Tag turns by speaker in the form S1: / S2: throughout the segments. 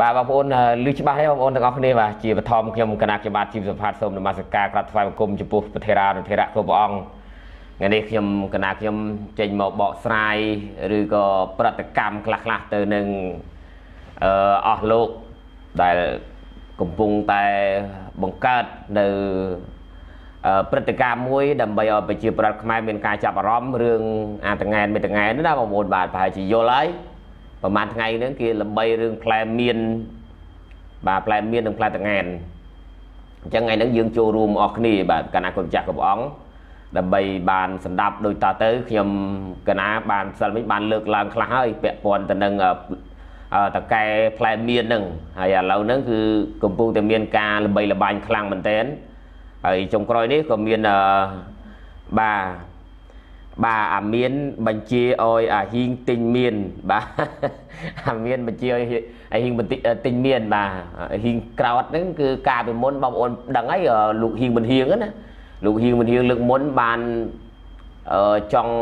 S1: បាទបងប្អូនឮច្បាស់ទេបងប្អូនទាំងអស់គ្នាបាទជាបឋមខ្ញុំគណៈកម្មការជីវសុផាតសូមនមស្ការក្រាបថ្វាយបង្គំចំពោះព្រះធេរានុធេរៈគ្រប់ព្រះអង្គថ្ងៃនេះខ្ញុំគណៈខ្ញុំចេញមកបកស្រាយឬក៏ប្រតិកម្មខ្លះខ្លះទៅនឹងអឺអស់លោកដែលកំពុងតែបង្កើតនៅព្រឹត្តិការណ៍មួយដើម្បីឲ្យប្រជាប្រដ្ឋខ្មែរមានការចាប់អារម្មណ៍រឿងអាតងែនមេតងែនណាបងប្អូនបាទប្រហែលជាយល់ហើយ ប្រហែលថ្ងៃហ្នឹងគេល្បីរឿងផ្លែមៀនបាទផ្លែមៀននិងផ្លែតងែនអញ្ចឹងថ្ងៃហ្នឹងយើងចូលរួមអស់គ្នាបាទកណាគុណចាស់គ្រប់អង្គដើម្បីបានសម្ដាប់ដូចតទៅខ្ញុំកណាបានសិលមិញបានលើកឡើងខ្លះហើយពាក់ព័ន្ធទៅនឹងតកែផ្លែមៀនហ្នឹងហើយឥឡូវហ្នឹងគឺកំពុងតែមានការល្បីល្បាញខ្លាំងមែនទែនហើយចុងក្រោយនេះក៏មានបាទ បាទអាមានបញ្ជាឲ្យអាហ៊ីងទិញមាន បាទអាមានបញ្ជាឲ្យអាហ៊ីងបន្តិចទិញមានបាទហ៊ីងក្រោតហ្នឹងគឺការពីមុនបងប្អូនដឹងហើយលោកហ៊ីងមិនហៀងណាលោកហ៊ីងមិនហៀងលើកមុនបានចង់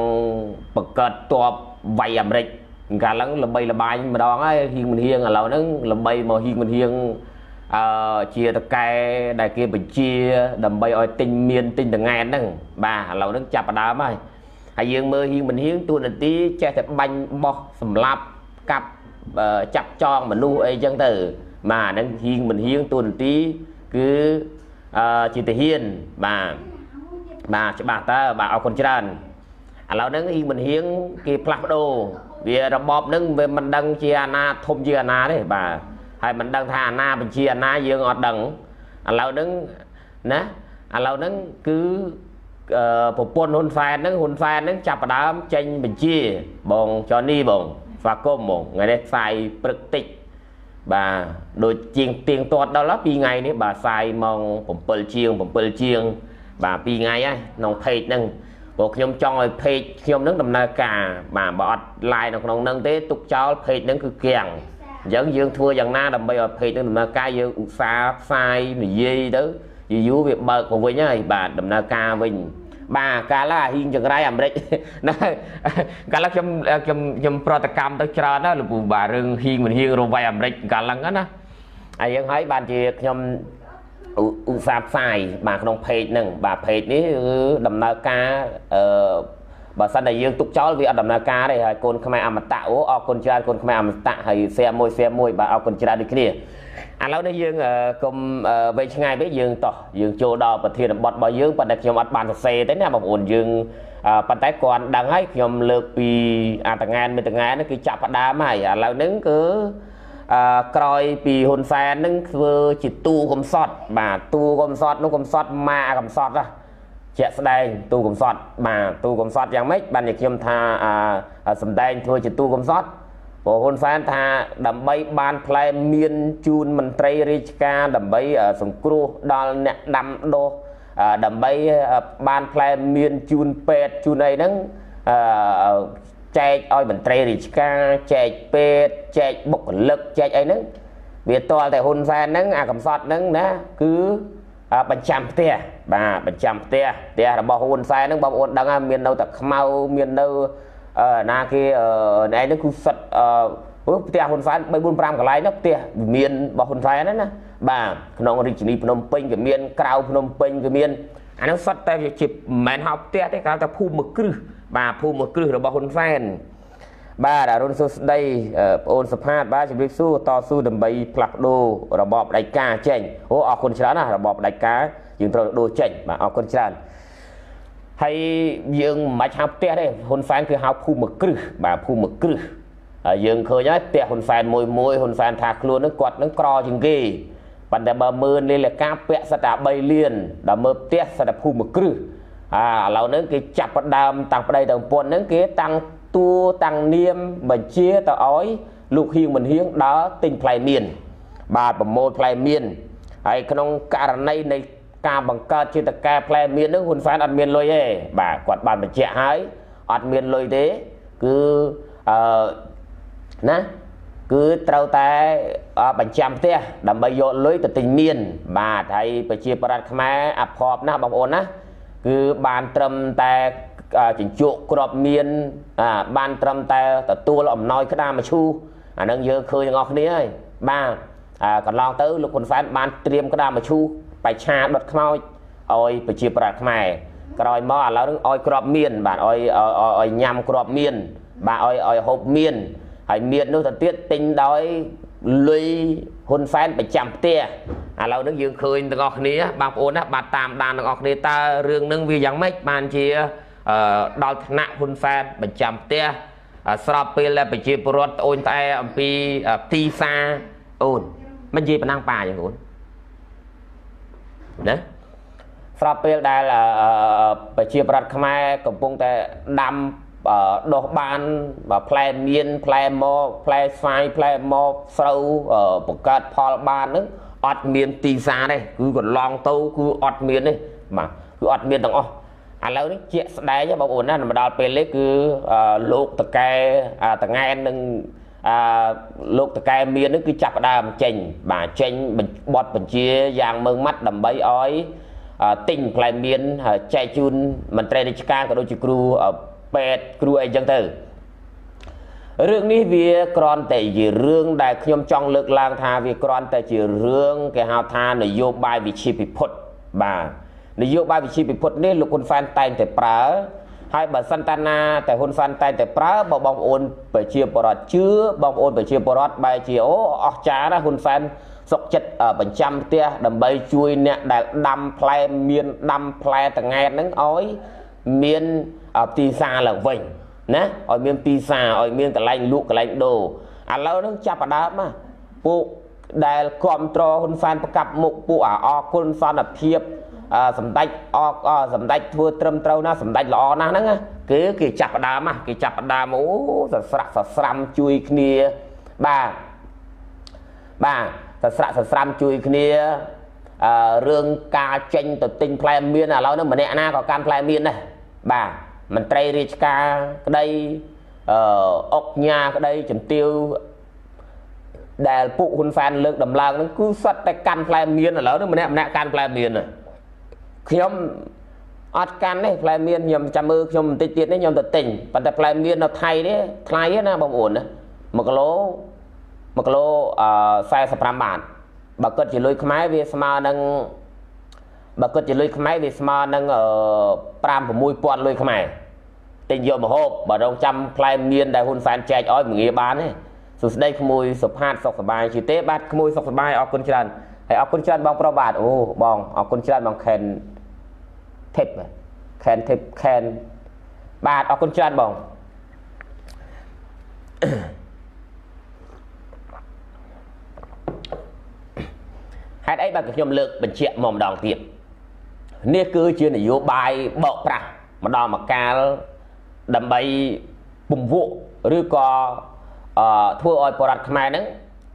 S1: បង្កើតតបវាយអាមេរិកកាលឡើងល្បីល្បាញម្ដងហើយហ៊ីងមិនហៀងឥឡូវហ្នឹងល្បីមកហ៊ីងមិនហៀងអឺជាតកែដែលគេបញ្ជា ដើម្បីឲ្យទិញមានទិញតងែនហ្នឹងបាទឥឡូវហ្នឹងចាប់ផ្ដើមហើយ ហើយយើងមើលហ៊ីងមិនហ៊ីងទូនាទីចេះតែបាញ់បោះសម្លាប់កាប់ចាប់ចងមនុស្សអីចឹងទៅបាទហ្នឹងហ៊ីងមិនហ៊ៀងទូនាទីគឺអឺជាទាហានបាទបាទច្បាស់តើបាទអរគុណច្រើនឥឡូវហ្នឹងហ៊ីងមិនហ៊ៀងគេផ្លាស់ប្ដូរវារបបហ្នឹងវាមិនដឹងជាអាណាធំជាអាណាទេបាទហើយមិនដឹងថាអាណាបញ្ជាអាណាយើងអត់ដឹងឥឡូវហ្នឹងណាឥឡូវហ្នឹងគឺ ប្រពន្ធហ៊ុនសែនហ្នឹងហ៊ុនសែនហ្នឹងចាប់ផ្ដើមចេញបញ្ជាបងចនីបងស្វាគមន៍បងថ្ងៃនេះផ្សាយព្រឹកតិចបាទដូចជាងទៀងទាត់ដល់2ថ្ងៃនេះបាទផ្សាយម៉ោង7ជាង7ជាងបាទ2ថ្ងៃហើយក្នុងเพจហ្នឹងព្រោះខ្ញុំចង់ឲ្យเพจខ្ញុំហ្នឹងដំណើរការបាទបើអត់ live នៅក្នុងហ្នឹងទេទុកចោលเพจហ្នឹងគឺគៀងអញ្ចឹងយើងធ្វើយ៉ាងណាដើម្បីឲ្យเพจនឹងដំណើរការយើងឧស្សាហ៍ផ្សាយនិយាយទៅយូរយូរវាបើកមកវិញហើយបាទដំណើរការវិញ បាទកាលអាហ៊ីងចង្រៃអាមេរិកណាកាលខ្ញុំខ្ញុំខ្ញុំប្រតិកម្មទៅច្រើនណាលោកពូបាទរឿងហ៊ីងមិនហ៊ីងរវៃអាមេរិកកាលហ្នឹងណាហើយយើងហើយបានជាខ្ញុំឧស្សាហ៍ផ្សាយបាទក្នុងเพจហ្នឹងបាទเพจនេះគឺដំណើរការអឺបើសិនតែយើងទុកចោលវាអត់ដំណើរការទេហើយកូនខ្មែរអមតៈអូអរគុណច្រើនកូនខ្មែរអមតៈហើយ share មួយ share មួយបាទអរគុណច្រើនដូចគ្នា ឥឡូវនេះយើងកុំវែងឆ្ងាយពេកយើងតោះយើងចូលដល់ប្រធានបទរបស់យើងប៉ុន្តែខ្ញុំអត់បានសរសេរទេណាបងប្អូនយើងប៉ុន្តែគាត់ដឹងហើយខ្ញុំលើកពីអាតងែនមេតងែនគឺចាប់ផ្ដើមហើយឥឡូវហ្នឹងគឺអឺក្រោយពីហ៊ុនសែនហ្នឹងធ្វើជាទូកំសត់បាទទូកំសត់នោះកំសត់ម៉ាកំសត់ណាជាក់ស្ដែងទូកំសត់បាទទូកំសត់យ៉ាងម៉េចបានជាខ្ញុំថាសំដែងធ្វើជាទូកំសត់ ព្រោះហ៊ុនសែនថាដើម្បីបានផ្លែមានជូនមន្ត្រីរាជការដើម្បីសង្គ្រោះដល់អ្នកដាំដុះដើម្បីបានផ្លែមានជូនពេទ្យជូនអីហ្នឹងចែកឲ្យមន្ត្រីរាជការចែកពេទ្យចែកបុគ្គលិកចែកអីហ្នឹងវាតល់តែហ៊ុនសែនហ្នឹងអាកំសត់ហ្នឹងណាគឺបញ្ចាំផ្ទះបាទបញ្ចាំផ្ទះផ្ទះរបស់ហ៊ុនសែនហ្នឹងបងប្អូនដឹងហើយមាននៅតែខ្មៅមាននៅ ណាគេណែហ្នឹងគឺសិតអឺផ្ទះហ៊ុនសែន3 4 5កន្លែងហ្នឹងផ្ទះមានរបស់ហ៊ុនសែនហ្នឹងណាបាទក្នុងរាជធានីភ្នំពេញក៏មានក្រៅភ្នំពេញក៏មានអាហ្នឹងសិតតែជាមិនមែនហៅផ្ទះទេគេហៅថាភូមិមួយគ្រឹះបាទភូមិមួយគ្រឹះរបស់ហ៊ុនសែនបាទអរុនសុស្ដីបងអូនសុផាតបាទជម្រាបសួរតស៊ូដើម្បីផ្លាស់ប្ដូររបបផ្ដាច់ការចេញអូអរគុណច្រើនណារបបផ្ដាច់ការយើងត្រូវដូរចេញបាទអរគុណច្រើន ហើយយើងមិនបាច់ហៅផ្ទះទេហ៊ុនសែនគឺហៅភូមិគ្រឹះបាទភូមិគ្រឹះហើយយើងឃើញហើយផ្ទះហ៊ុនសែនមួយមួយហ៊ុនសែនថាខ្លួននឹងគាត់នឹងក្រជាងគេប៉ុន្តែបើមើលនាឡិកាពាក់សិតតែ3លានដល់មើលផ្ទះសិតតែភូមិគ្រឹះអាឥឡូវហ្នឹងគេចាប់ផ្ដើមតាំងប្តីតាំងពុនហ្នឹងគេតាំងតួតាំងនាមបញ្ជាទៅឲ្យលោកហៀងមិនហៀងដើរទិញផ្លែមៀនបាទប្រមូលផ្លែមៀនហើយក្នុងករណីនៃ ការបង្កើតជាតកែផ្លែមៀននឹងហ៊ុនសែនអត់មានលុយទេបាទគាត់បានបញ្ជាក់ហើយអត់មានលុយទេគឺអឺណាគឺត្រូវតែបញ្ចាំផ្ទះដើម្បីយកលុយទៅទិញមៀនបាទហើយប្រជាប្រដ្ឋខ្មែរអភ័ព្វណាស់បងប្អូនណាគឺបានត្រឹមតែចិញ្ចក់ក្របមានបានត្រឹមតែទទួលអំណោយក្តាមឈូសអានឹងយើងឃើញទាំងអស់គ្នាហើយបាទកន្លងទៅលោកហ៊ុនសែនបានត្រៀមក្តាមមឈូ សបៃឆាដុតខ្មោចឲ្យប្រជាប្រដ្ឋខ្មែរក្រោយមកឥឡូវនឹងឲ្យក្របមាន បាទឲ្យឲ្យញ៉ាំក្របមាន បាទឲ្យឲ្យហូបមានហើយមាននោះទៅទៀតទិញដោយលុយហ៊ុនសែនប្រចាំផ្ទះឥឡូវនេះយើងឃើញទាំងអស់គ្នាបងប្អូនណាបាទតាមដានទាំងអស់គ្នាតើរឿងនឹងវាយ៉ាងម៉េចបានជាដល់ថ្នាក់ហ៊ុនសែនប្រចាំផ្ទះស្របពេលដែលប្រជាពលរដ្ឋត្អូញត្អែអំពីទីផ្សារអូនមិននិយាយប៉ុណ្ណឹងប៉ាយ៉ាងអូន ណាស្របពេលដែលប្រជាប្រដ្ឋខ្មែរកំពុងតែដាំដុះបានផ្លែមៀនផ្លែមកផ្លែស្វាយផ្លែមកស្រូវបង្កើតផលបានហ្នឹងអត់មានទីផ្សារទេគឺកន្លងទៅគឺអត់មានទេបាទគឺអត់មានទាំងអស់ឥឡូវនេះជាក់ស្ដែងបងប្អូនណាមកដល់ពេលនេះគឺលោកតកែតងែននឹង អឺលោកតកែមាននេះគឺចាប់ដើមចេញ បាទចេញបត់បញ្ជាយ៉ាងមើងម៉ាត់ដើម្បីឲ្យទិញផ្លែមៀនចែកជូនមន្ត្រីរាជការក៏ដូចជាគ្រូពេទ្យគ្រូអីចឹងទៅរឿងនេះវាគ្រាន់តែជារឿងដែលខ្ញុំចង់លើកឡើងថាវាគ្រាន់តែជារឿងគេហៅថានយោបាយវិជាពិភពបាទនយោបាយវិជាពិភពនេះលោកហ៊ុនសែនតែងតែប្រើ ហើយបើសិនតាណាតែហ៊ុនសែនតែងតែប្រើបើបងប្អូនប្រជាពលរដ្ឋជឿបងប្អូនប្រជាពលរដ្ឋបែរជាអូអស្ចារ្យណាហ៊ុនសែនសុកចិត្តបញ្ចាំផ្ទះដើម្បីជួយអ្នកដែលដាំផ្លែមានដាំផ្លែតង៉ែតហ្នឹងឲ្យមានទីផ្សារឡើងវិញណាឲ្យមានទីផ្សារឲ្យមានកន្លែងលក់កន្លែងដូរឥឡូវហ្នឹងចាប់ផ្ដើមណាពួកដែលគ្រប់គ្រងហ៊ុនសែនប្រកាប់មុខពួកអរគុណសន្តិភាព សម្ដេចអកសម្ដេចធ្វើត្រឹមត្រូវណាសម្ដេចល្អណាស់ហ្នឹងគឺគេចាប់ផ្ដើមគេចាប់ផ្ដើមអូសស្រាក់សស្រាំជួយគ្នាបាទបាទសស្រាក់សស្រាំជួយគ្នាអឺរឿងការចេញទៅទិញផ្លែមៀនឥឡូវនេះម្នាក់ណាក៏កាន់ផ្លែមៀនដែរបាទមន្ត្រីរាជការក្តីអឺអុកញ៉ាក្តីជំទាវដែលពួកហ៊ុនសែនលើកដំឡើងហ្នឹងគឺសុទ្ធតែកាន់ផ្លែមៀនឥឡូវនេះម្នាក់ម្នាក់កាន់ផ្លែមៀន ខ្ញុំអត់កាន់ទេផ្លែមៀនខ្ញុំចាំមើលខ្ញុំបន្តិចទៀតនេះខ្ញុំទៅទិញប៉ុន្តែផ្លែមៀននៅថៃនេះថ្លៃណាបងប្អូនណា1គីឡូ1គីឡូអឺ45បាតបើគិតជាលុយខ្មែរវាស្មើនឹងបើគិតជាលុយខ្មែរវាស្មើនឹង5 6000លុយខ្មែរទិញយកមកហូបបើរងចាំផ្លែមៀនដែលហ៊ុនសែនចែកឲ្យមិនងាយបានទេសួស្តីក្មួយសុផាតសុខសប្បាយជាទេបាទក្មួយសុខសប្បាយអរគុណច្រើនហើយអរគុណច្រើនបងប្រុសបាទអូបងអរគុណច្រើនបងខេន tip ខេន tip ខេនបាទអរគុណច្រើនបងហេតុអីបាទខ្ញុំលើកបញ្ជាក់មកម្ដងទៀតនេះគឺជានយោបាយបោកប្រាស់ម្ដងមកកាលដើម្បីពំវក់ឬក៏អឺធ្វើឲ្យបរដ្ឋខ្មែរហ្នឹង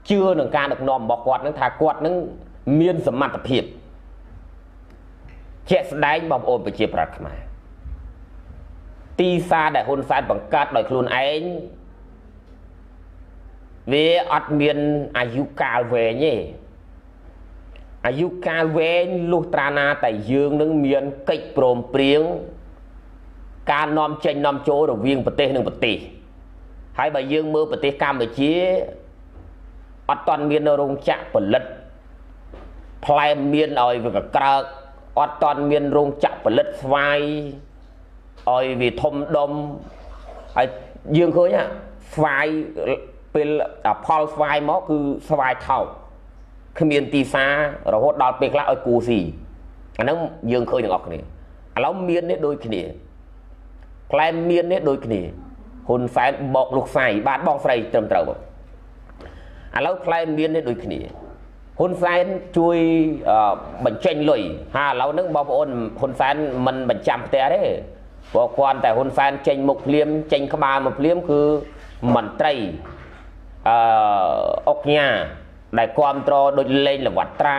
S1: ជឿនឹងការដឹកនាំរបស់គាត់ហ្នឹងថាគាត់ហ្នឹងមានសមត្ថភាព ជាក់ស្ដែងបងប្អូនប្រជាប្រដ្ឋខ្មែរទីផ្សារដែលហ៊ុនសែនបង្កើតដោយខ្លួនឯងវាអត់មានអាយុកាលវែងទេអាយុកាលវែងលុះត្រាណាតែយើងនឹងមានកិច្ចព្រមព្រៀងការនាំចេញនាំចូលរវាងប្រទេសនិងប្រទេសហើយបើយើងមើលប្រទេសកម្ពុជាអត់ទាន់មានរោងចក្រផលិតផ្លែមានឲ្យវាកក្រើក អត់ទាន់មានរោងចក្រផលិតស្វាយឲ្យវាធំដុំហើយយើងឃើញស្វាយពេលផលស្វាយមកគឺស្វាយថោកគ្មានទីផ្សាររហូតដល់ពេលខ្លះឲ្យគូស៊ីអាហ្នឹងយើងឃើញទាំងអស់គ្នាឥឡូវមាននេះដូចគ្នាផ្លែមាននេះដូចគ្នាហ៊ុនសែនបោកលោកស្រីបាទបងស្រីត្រឹមត្រូវបងឥឡូវផ្លែមាននេះដូចគ្នា ហ៊ុនសែនជួយបញ្ចេញលុយហើយឥឡូវហ្នឹងបងប្អូនហ៊ុនសែនមិនបញ្ចាំផ្ទះទេព្រោះគាត់តែហ៊ុនសែនចេញមុខភ្លាមចេញក្បាលមកភ្លាមគឺមន្ត្រីអឺអុកញ៉ាដែលគ្រប់គ្រងដូចលេងលវត្រា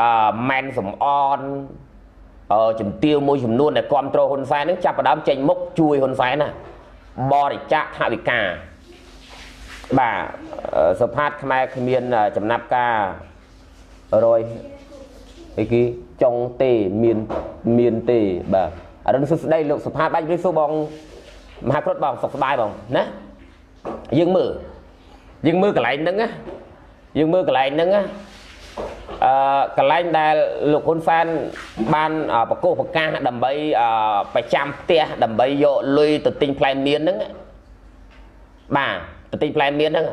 S1: អឺម៉ែនសំអនអឺជំទាវមួយចំនួនដែលគ្រប់គ្រងហ៊ុនសែននឹងចាប់ផ្ដើមចេញមុខជួយហ៊ុនសែនណាបរិច្ចាគថវិកា បាទសុផាតខ្មែរគ្មានចំណាប់ការរយអីគេចុងទេមានមានទេបាទអរុនសុស្ដីលោកសុផាតបាច់រីសួរបងមហាគ្រុឌបងសុខសប្បាយបងណាយើងមើលយើងមើលកន្លែងហ្នឹងណាយើងមើលកន្លែងហ្នឹងណាអឺកន្លែងដែលលោកហ៊ុនសែនបានប្រកោសប្រកាសដើម្បីប្រចាំផ្ទះដើម្បីយកលុយទៅទិញផ្លែមៀនហ្នឹងបាទ ទៅទិញផ្លែមៀនហ្នឹង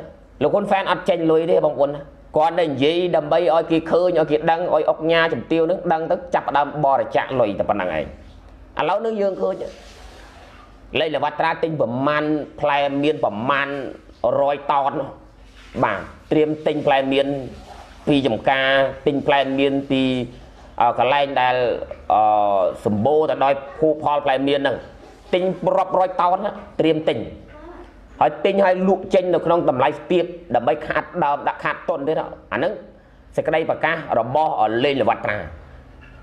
S1: លោកហ៊ុនសែនអត់ចេញលុយទេបងប្អូនគាត់តែនិយាយដើម្បីឲ្យគេឃើញឲ្យគេដឹងឲ្យអុកញ៉ាជំទាវហ្នឹងដឹងទៅចាប់ដើមបរិច្ចាគលុយតែប៉ុណ្្នឹងឯងឥឡូវនឹងយើងឃើញលេខលវត្រាទិញប្រមាណផ្លែមៀនប្រមាណ100តនបាទត្រៀមទិញផ្លែមៀនពីចំការទិញផ្លែមៀនពីកន្លែងដែលសម្បូរទៅដោយភូផលផ្លែមៀនហ្នឹងទិញរាប់រយតោនត្រៀមទិញ ហើយទិញឲ្យលក់ចេញនៅក្នុងតម្លៃស្ទាបដើម្បីខាត់ដើមដាក់ខាត់តុនទៀតអាហ្នឹងសេចក្តីប្រកាសរបស់លេងលវត្រា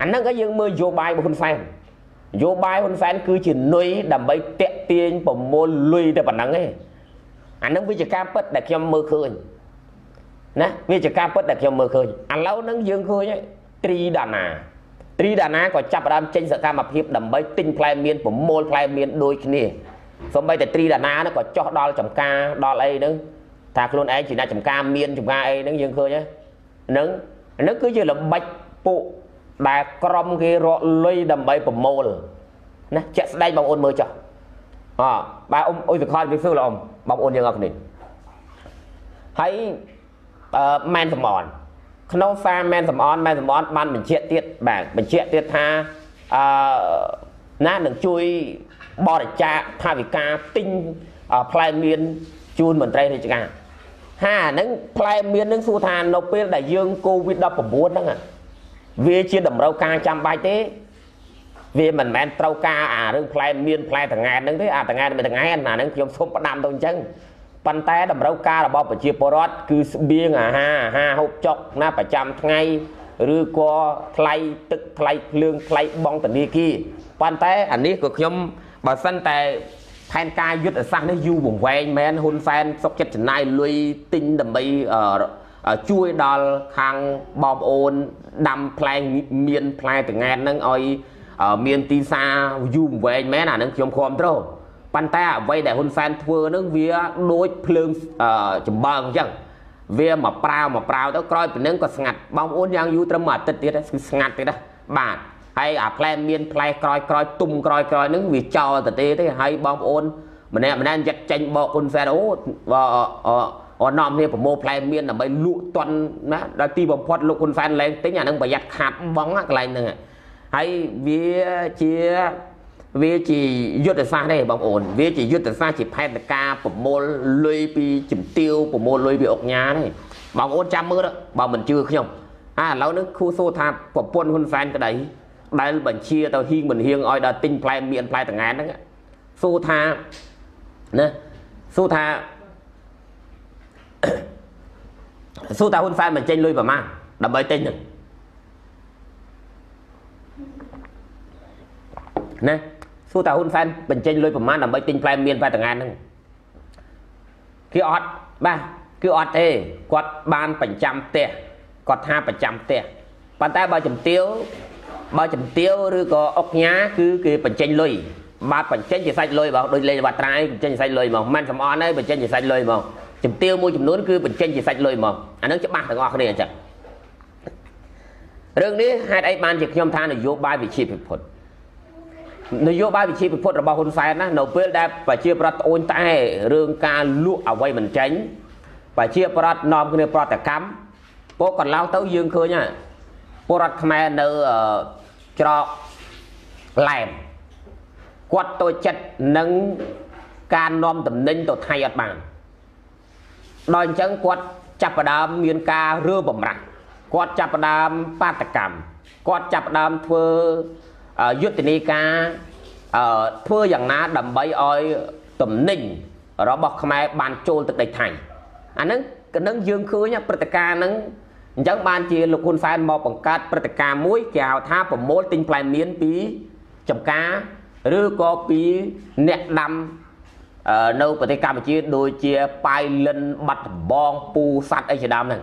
S1: អាហ្នឹងក៏យើងមើលយោបាយរបស់ហ៊ុនសែនយោបាយហ៊ុនសែនគឺជានុយដើម្បីតាក់ទាញប្រមូលលុយតែប៉ុណ្្នឹងឯងអាហ្នឹងវាជាការពិតដែលខ្ញុំមើលឃើញណាវាជាការពិតដែលខ្ញុំមើលឃើញឥឡូវហ្នឹងយើងឃើញហើយត្រីដាណាត្រីដាណាក៏ចាប់ផ្ដើមចេញសកម្មភាពដើម្បីទិញផ្លែមៀនប្រមូលផ្លែមៀនដូចគ្នា សំបីតែត្រីដាណាហ្នឹងក៏ចោះដល់ចំការដល់អីហ្នឹងថាខ្លួនឯងជាអ្នកចំការមៀនចំការអីហ្នឹងយើងឃើញហ្នឹងហ្នឹងគឺជាល្បិចពួកដែលក្រុមគេរកលុយដើម្បីប្រមូលណាជាក់ស្ដែងបងប្អូនមើលចុះអបាទអ៊ំអ៊ុយសខលវាសួរលោកអ៊ំបងប្អូនយើងអរគ្នាហើយអឺម៉ែនសំអនក្នុងសារម៉ែនសំអនម៉ែនសំអនបានបញ្ជាក់ទៀតបាទបញ្ជាក់ទៀតថាអឺណានឹងជួយ បរិច្ចាគថាវិការទិញផ្លែមៀនជូនមន្ត្រីរាជការហាហ្នឹងផ្លែមៀនហ្នឹងសួរថានៅពេលដែលយើងកូវីដ19ហ្នឹងវាជាតម្រូវការចាំបាច់ទេវាមិនមែនត្រូវការអារឿងផ្លែមៀនផ្លែតង្ហែនហ្នឹងទេអាតង្ហែនមិនតង្ហែនអាហ្នឹងខ្ញុំសុំផ្ដាំទៅអញ្ចឹងប៉ុន្តែតម្រូវការរបស់ប្រជាពលរដ្ឋគឺស្បៀងអាហារអាហារហូបចុកណាប្រចាំថ្ងៃឬក៏ថ្លៃទឹកថ្លៃភ្លើងថ្លៃបង់ធនាគារប៉ុន្តែអានេះក៏ខ្ញុំ បើសិនតែផែនការយុទ្ធសាស្ត្រនេះយូរវង្វេងមែនហ៊ុនសែនសុកចិត្តចំណាយលុយទិញដើម្បីជួយដល់ខាងបងប្អូនដាំផ្លែមានផ្លែតង្កែនហ្នឹងឲ្យមានទីផ្សារយូរវែងមែនអានឹងខ្ញុំគ្រប់គ្រងប៉ុន្តែអ្វីដែលហ៊ុនសែនធ្វើនឹងវាដូចភ្លើងចម្បើងអញ្ចឹងវាមកប្រាវមកប្រាវទៅក្រោយពីនឹងក៏ស្ងាត់បងប្អូនយ៉ាងយូរត្រឹមមួយអាទិត្យទៀតគឺស្ងាត់ទៀតណាបាទ ហើយអាផ្លែមានផ្លែក្រោយក្រោយទុំក្រោយក្រោយនឹងវាចោលទៅទេទេហើយបងប្អូនម្នាក់ម្នាក់ចិត្តចេញបកហ៊ុនសែនអូអនាំគ្នាប្រមូលផ្លែមានដើម្បីលក់តន់ណាដល់ទីបំផុតលោកហ៊ុនសែនលែងទិញអានឹងប្រយ័ត្នខាតបងកន្លែងហ្នឹងហើយវាជាវាជាយុទ្ធសាស្ត្រទេបងប្អូនវាជាយុទ្ធសាស្ត្រជាផែនការប្រមូលលុយពីជំទាវប្រមូលលុយពីអុកញ៉ាទេបងប្អូនចាំមើលបើមិនជឿខ្ញុំអាឥឡូវនេះគូសួរថាប្រពន្ធហ៊ុនសែនក្តី ដែលបញ្ជាទៅហ៊ីងមិនហ៊ៀងឲ្យដល់ទិញផ្លែមានផ្លែតង្កែហ្នឹងសួរថាណាសួរថាសួរថាហ៊ុនសែនបញ្ចេញលុយប្រមាណដើម្បីទិញហ្នឹងណាសួរតាហ៊ុនសែនបញ្ចេញលុយប្រមាណដើម្បីទិញផ្លែមានផ្លែតង្កានហ្នឹងគឺអត់បាទគឺអត់ទេគាត់បានប្រចាំផ្ទះគាត់ថាប្រចាំផ្ទះប៉ុន្តែបើជំទាវ បើជំទាវឬក៏អុកញ៉ាគឺគេបញ្ចេញលុយបាទបញ្ចេញជាសាច់លុយបងដូចលេងវត្តត្រាយបញ្ចេញជាសាច់លុយមកមិនសំអន់ទេបញ្ចេញជាសាច់លុយមកជំទាវមួយចំនួនគឺបញ្ចេញជាសាច់លុយមកអានឹងច្បាស់ទាំងអស់គ្នាអញ្ចឹងរឿងនេះហេតុអីបានជាខ្ញុំថានយោបាយវិជាពិភពនយោបាយវិជាពិភពរបស់ហ៊ុនសែនណានៅពេលដែលប្រជាប្រដ្ឋត្អូញត្អែរឿងការលក់អ្វីមិនចេញប្រជាប្រដ្ឋនាំគ្នាប្រតិកម្មពួកកន្លងទៅយើងឃើញហ่ะពលរដ្ឋខ្មែរនៅ ច្រកឡែមគាត់តូចចិត្តនឹងការនាំតំណែងទៅថៃអត់បានដល់អញ្ចឹងគាត់ចាប់ផ្ដើមមានការរើបំរាស់គាត់ចាប់ផ្ដើមបាតកម្មគាត់ចាប់ផ្ដើមធ្វើយុទ្ធនាការធ្វើយ៉ាងណាដើម្បីឲ្យតំណែងរបស់ខ្មែរបានចូលទឹកដីថៃអាហ្នឹងក៏នឹងយើងឃើញព្រឹត្តិការណ៍ហ្នឹង អញ្ចឹងបានជាលោកហ៊ុនសែនមកបង្កើតព្រឹត្តិការណ៍មួយគេហៅថាប្រមូលទិញផ្លែមៀនពីចំការឬក៏ពីអ្នកដាំនៅប្រទេសកម្ពុជាដូចជាប៉ៃលិនបាត់ដំបងពូសัตว์អីជាដើមហ្នឹង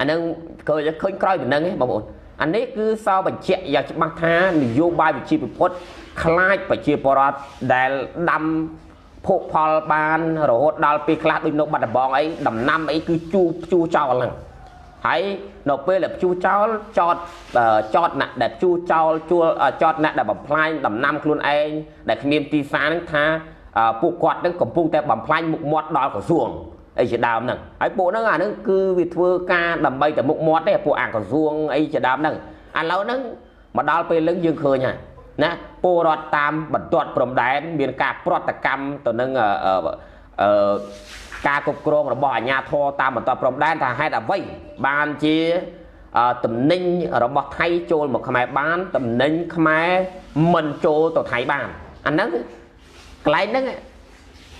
S1: អាហ្នឹងឃើញឃើញក្រោយពីហ្នឹងឯងបងប្អូនអានេះគឺសោបញ្ជាក់យ៉ាងច្បាស់ថានយោបាយវិជាពិភពខ្លាចប្រជាពលរដ្ឋដែលដាំភោគផលបានរហូតដល់ពេលខ្លះដូចនៅបាត់ដំបងអីដំណាំអីគឺជូជួចោលហ្នឹង ហើយនៅពេលដែលព្យួរចោលចតចតណាក់ដែលព្យួរចោលជួលចតណាក់ដែលបំផ្លាញដំណាំខ្លួនឯងដែលគ្មានទីផ្សារហ្នឹងថាពួកគាត់នឹងកំពុងតែបំផ្លាញមុខមាត់ដល់ក្រសួងអីជាដើមហ្នឹងហើយពួកហ្នឹងអាហ្នឹងគឺវាធ្វើការដើម្បីតែមុខមាត់ទេពួកអាក្រសួងអីជាដើមហ្នឹងឥឡូវហ្នឹងមកដល់ពេលហ្នឹងយើងឃើញហើយណាពលរដ្ឋតាមបន្ទាត់ព្រំដែនមានការប្រតិកម្មទៅនឹងអឺ ការគ្រប់គ្រងរបស់អាជ្ញាធរតាមបន្ទាត់ព្រំដែនថាហេតុអ្វីបានជាតំណែងរបស់ថៃចូលមកខ្មែរបានតំណែងខ្មែរមិនចូលទៅថៃបានអាហ្នឹងកន្លែងហ្នឹង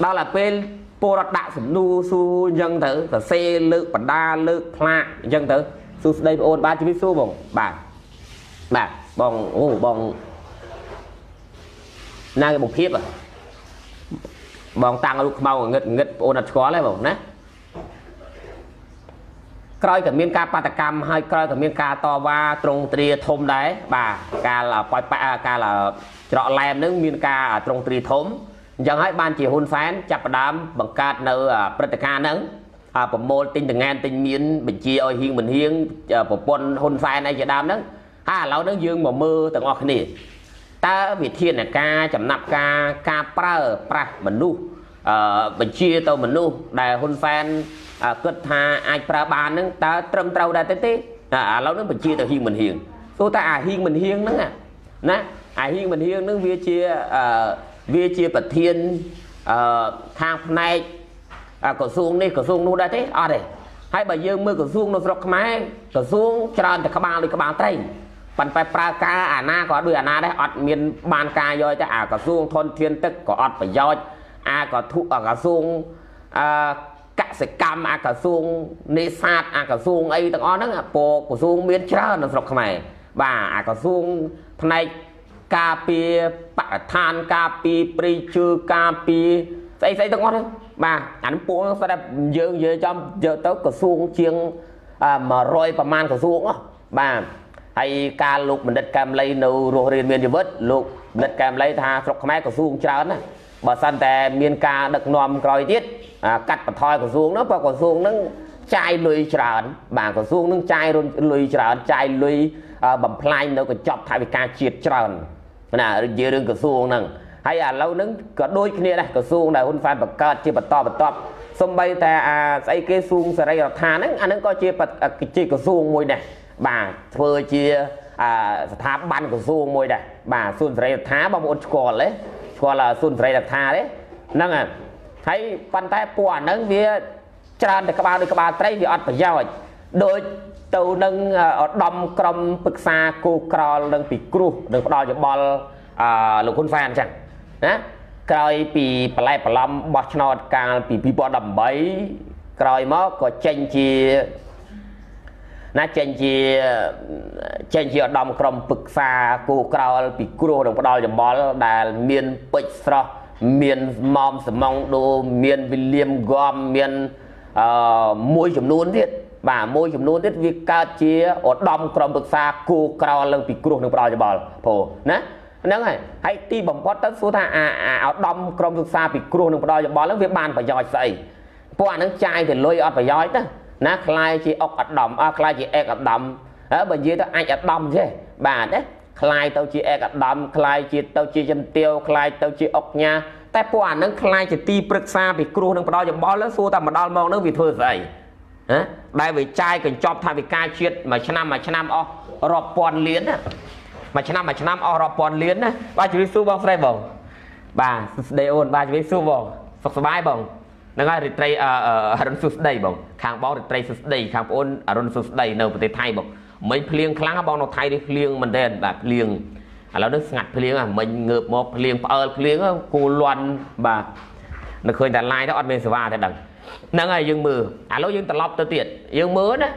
S1: ដល់តែពេលពលរដ្ឋដាក់សំណួរសួរអញ្ចឹងទៅសរសេរលើកបណ្ដាលើកផ្លាកអញ្ចឹងទៅសួស្ដីបងអូនបាទជំរាបសួរបងបាទបាទបងអូបងណាគេបងភាព បងតាំងរូបខ្មៅងឹតងឹតបងអូនអត់ស្គាល់ទេបងណាក្រោយក៏មានការបដកម្មហើយក្រោយក៏មានការតវ៉ាត្រង់ទ្រាធំដែរបាទកាលប៉ោយប៉កាលច្រកឡែមនឹងមានការត្រង់ទ្រាធំអញ្ចឹងហើយបានជាហ៊ុនសែនចាប់ផ្ដើមបង្កើតនៅព្រឹត្តិការណ៍ហ្នឹងប្រមូលទិញតងានទិញមានបញ្ជាឲ្យហៀងមិនហៀងប្រពន្ធហ៊ុនសែនអីជាដើមហ្នឹងហើយឥឡូវហ្នឹងយើងមកមើលទាំងអស់គ្នា តើវិធានការចំណាប់ការការប្រើប្រាស់មនុស្សអឺបញ្ជាទៅមនុស្សដែលហ៊ុនសែនគិតថាអាចប្រើបានហ្នឹងតើត្រឹមត្រូវដែរទេទេឥឡូវហ្នឹងបញ្ជាទៅហៀងមិនហៀងទោះតែអាហៀងមិនហៀងហ្នឹងណាអាហៀងមិនហៀងហ្នឹងវាជាអឺវាជាប្រធានអឺខាងផ្នែកក្រសួងនេះក្រសួងនោះដែរទេអត់ទេហើយបើយើងមើលក្រសួងនៅស្រុកខ្មែរក្រសួងច្រើនតែក្បាលដូចក្បាលត្រី ប៉ុន្តែប្រើការអាណាក៏ដូចអាណាដែរអត់មានបានការយកទេអាក្រសួងធនធានទឹកក៏អត់ប្រយោជន៍អាក៏ធុក្រសួងអឺកសិកម្មអាក្រសួងនេសាទអាក្រសួងអីទាំងអស់ហ្នឹងពរក្រសួងមានច្រើននៅស្រុកខ្មែរបាទអាក្រសួងផ្នែកការពារបរិស្ថានការពារព្រៃឈើការពារស្អីស្អីទាំងអស់ហ្នឹងបាទអានេះពួកស្រាប់យើងនិយាយចំយកទៅក្រសួងជាង100ប្រមាណក្រសួងបាទ ហើយការលោកបណ្ឌិតកែមលីនៅរស់រៀនមានជីវិតលោកបណ្ឌិតកែមលីថាស្រុកខ្មែរក្រសួងច្រើនណាបើសិនតែមានការដឹកនាំក្រោយទៀតកាត់បន្ថយក្រសួងនោះព្រោះក្រសួងហ្នឹងចាយលុយច្រើនបាទក្រសួងនឹងចាយលុយច្រើនចាយលុយបំផ្លាញនៅកញ្ចប់ថវិកាជាតិច្រើនណានិយាយរឿងក្រសួងហ្នឹងហើយឥឡូវហ្នឹងក៏ដូចគ្នាដែរក្រសួងដែលហ៊ុនសែនបង្កើតជាបន្តបន្ទាប់សំបីតែអាស្អីគេសួងសេរីរដ្ឋាហ្នឹងអាហ្នឹងក៏ជាជាក្រសួងមួយដែរ បាទធ្វើជាអាស្ថាប័នក្រសួងមួយដែរបាទសួនសេរីរដ្ឋាបងប្អូនស្គាល់ទេស្គាល់សួនសេរីរដ្ឋាទេហ្នឹងហើយប៉ុន្តែពួកអាហ្នឹងវាច្រើនតែក្បាលដូចក្បាលត្រីវាអត់ប្រយោជន៍ដូចទៅនឹងឧត្តមក្រុមប្រឹក្សាគូក្រលនឹងពីគ្រោះនឹងផ្ដល់យោបល់អឺលោកហ៊ុនសែនអញ្ចឹងណាក្រោយពីបលែបឡំបោះឆ្នោតកាលពី2018ក្រោយមកក៏ចេញជា ណាចេញជាចេញជាឧត្តមក្រុមប្រឹក្សាគូក្រលពីគ្រោះនឹងផ្ដល់យោបល់ដែលមានពេជ្រស្រស់មានម៉មសំងដូមានវិលៀមហ្គមមានអឺមួយចំនួនទៀតបាទមួយចំនួនទៀតវាកើតជាឧត្តមក្រុមប្រឹក្សាគូក្រលនឹងពីគ្រោះនឹងផ្ដល់យោបល់ព្រោះណាហ្នឹងហើយហើយទីបំផុតទៅសួរថាអាអាឧត្តមក្រុមសិក្សាពីគ្រោះនឹងផ្ដល់យោបល់ហ្នឹងវាបានប្រយោជន៍ស្អីពួកអាហ្នឹងចាយទៅលុយអត់ប្រយោជន៍ណា ណាខ្លាយជាអុកឧត្តមអើខ្លាយជាអេកឧត្តមហើយបើនិយាយទៅអាចឧត្តមទេបាទណាខ្លាយទៅជាអេកឧត្តមខ្លាយជាទៅជាជំទាវខ្លាយទៅជាអុកញ៉ាតែពួកអាហ្នឹងខ្លាយជាទីប្រឹក្សាពីគ្រោះនឹងផ្ដល់យោបល់សួរតែមកដល់មកហ្នឹងវាធ្វើស្អីណាដែលវាចាយកញ្ចប់ថាវិការជាតិមួយឆ្នាំមួយឆ្នាំអស់រាប់ពាន់លានណាមួយឆ្នាំមួយឆ្នាំអស់រាប់ពាន់លានណាបាទជម្រាបសួរបងស្រីបងបាទសួស្ដីអូនបាទជម្រាបសួរបងសុខសប្បាយបង ហ្នឹងហើយរាត្រីអរុនសុស្ដីបងខាងបងរាត្រីសុស្ដីខាងប្អូនអរុនសុស្ដីនៅប្រទេសថៃបងមិញភ្លៀងខ្លាំងបងនៅថៃនេះភ្លៀងមែនទែនបាទភ្លៀងឥឡូវនេះស្ងាត់ភ្លៀងមិញងើបមកភ្លៀងផ្អើលភ្លៀងគូលន់បាទនៅឃើញតែ lie ទៅអត់មានសេវាទេដឹងហ្នឹងហើយយើងមើលឥឡូវយើងត្រឡប់ទៅទៀតយើងមើលណា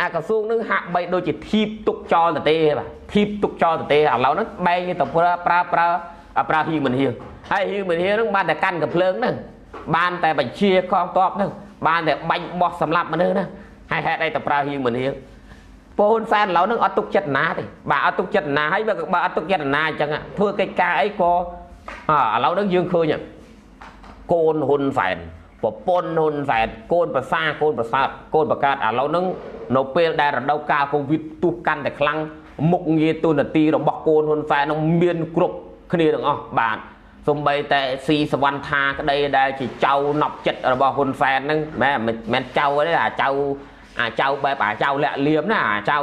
S1: អាក្រសួងនឹងហាក់បីដូចជាធីបទុកចោលទៅទេបាទធីបទុកចោលទៅទេឥឡូវហ្នឹងបែងទៅប្រើប្រើប្រើប្រើហ៊ីមិនហៀងហើយហ៊ីមិនហៀងហ្នឹងបានតែកាន់កំភ្លើងហ្នឹង បានតែបញ្ជាកងទ័ពហ្នឹងបានតែបាញ់បោះសម្លាប់មនុស្សហ្នឹងហើយហេតុអីទៅប្រើហ៊ីមិនហៀងពូនសែនឥឡូវហ្នឹងអត់ទុកចិត្តណាទេបាទអត់ទុកចិត្តណាហើយបើអត់ទុកចិត្តណាអញ្ចឹងធ្វើកិច្ចការអីក៏ឥឡូវហ្នឹងយើងឃើញកូនហ៊ុនសែនពប្រពន្ធហ៊ុនសែនកូនប្រសាកូនប្រសាទកូនប្រកាសឥឡូវហ្នឹងនៅពេលដែលរដូវកាលកូវីដទុះកាន់តែខ្លាំងមុខងារទូនាទីរបស់កូនហ៊ុនសែននឹងមានគ្រប់គ្នាទាំងអស់បាទ សំបីតែស៊ីសវណ្ណថាក្តីដែលជាចៅណប់ចិត្តរបស់ហ៊ុនសែនហ្នឹងមែនមិនចៅទេអាចៅអាចៅបែបអាចៅលាក់លៀមណាអាចៅ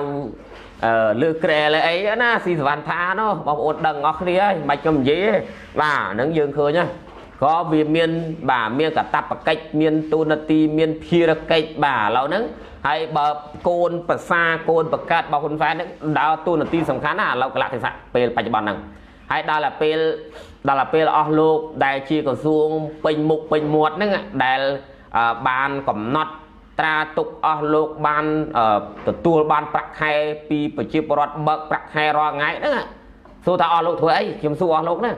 S1: អឺលើក្រែលើអីណាស៊ីសវណ្ណថានោះបងប្អូនដឹងអស់គ្នាហើយមិនខ្ញុំនិយាយទេបាទហ្នឹងយើងឃើញណាក៏វាមាន បាទមានកតបកិច្ចមានទូនាទីមានភារកិច្ចបាទឥឡូវហ្នឹងហើយបើកូនប្រសាកូនប្រកាសរបស់ហ៊ុនសែនហ្នឹងដើរទូនាទីសំខាន់ណាឥឡូវកលៈទេសៈពេលបច្ចុប្បន្នហ្នឹង ហើយដល់តែពេលដល់តែពេលអស់លោក ដែលជាក្រសួងពេញមុខពេញមាត់ហ្នឹងដែលបានកំណត់ត្រាទុកអស់លោកបានទទួលបានប្រាក់ខែពីប្រជាពលរដ្ឋបើកប្រាក់ខែរាល់ថ្ងៃហ្នឹងសួរថាអស់លោកធ្វើអីខ្ញុំសួរអស់លោកណា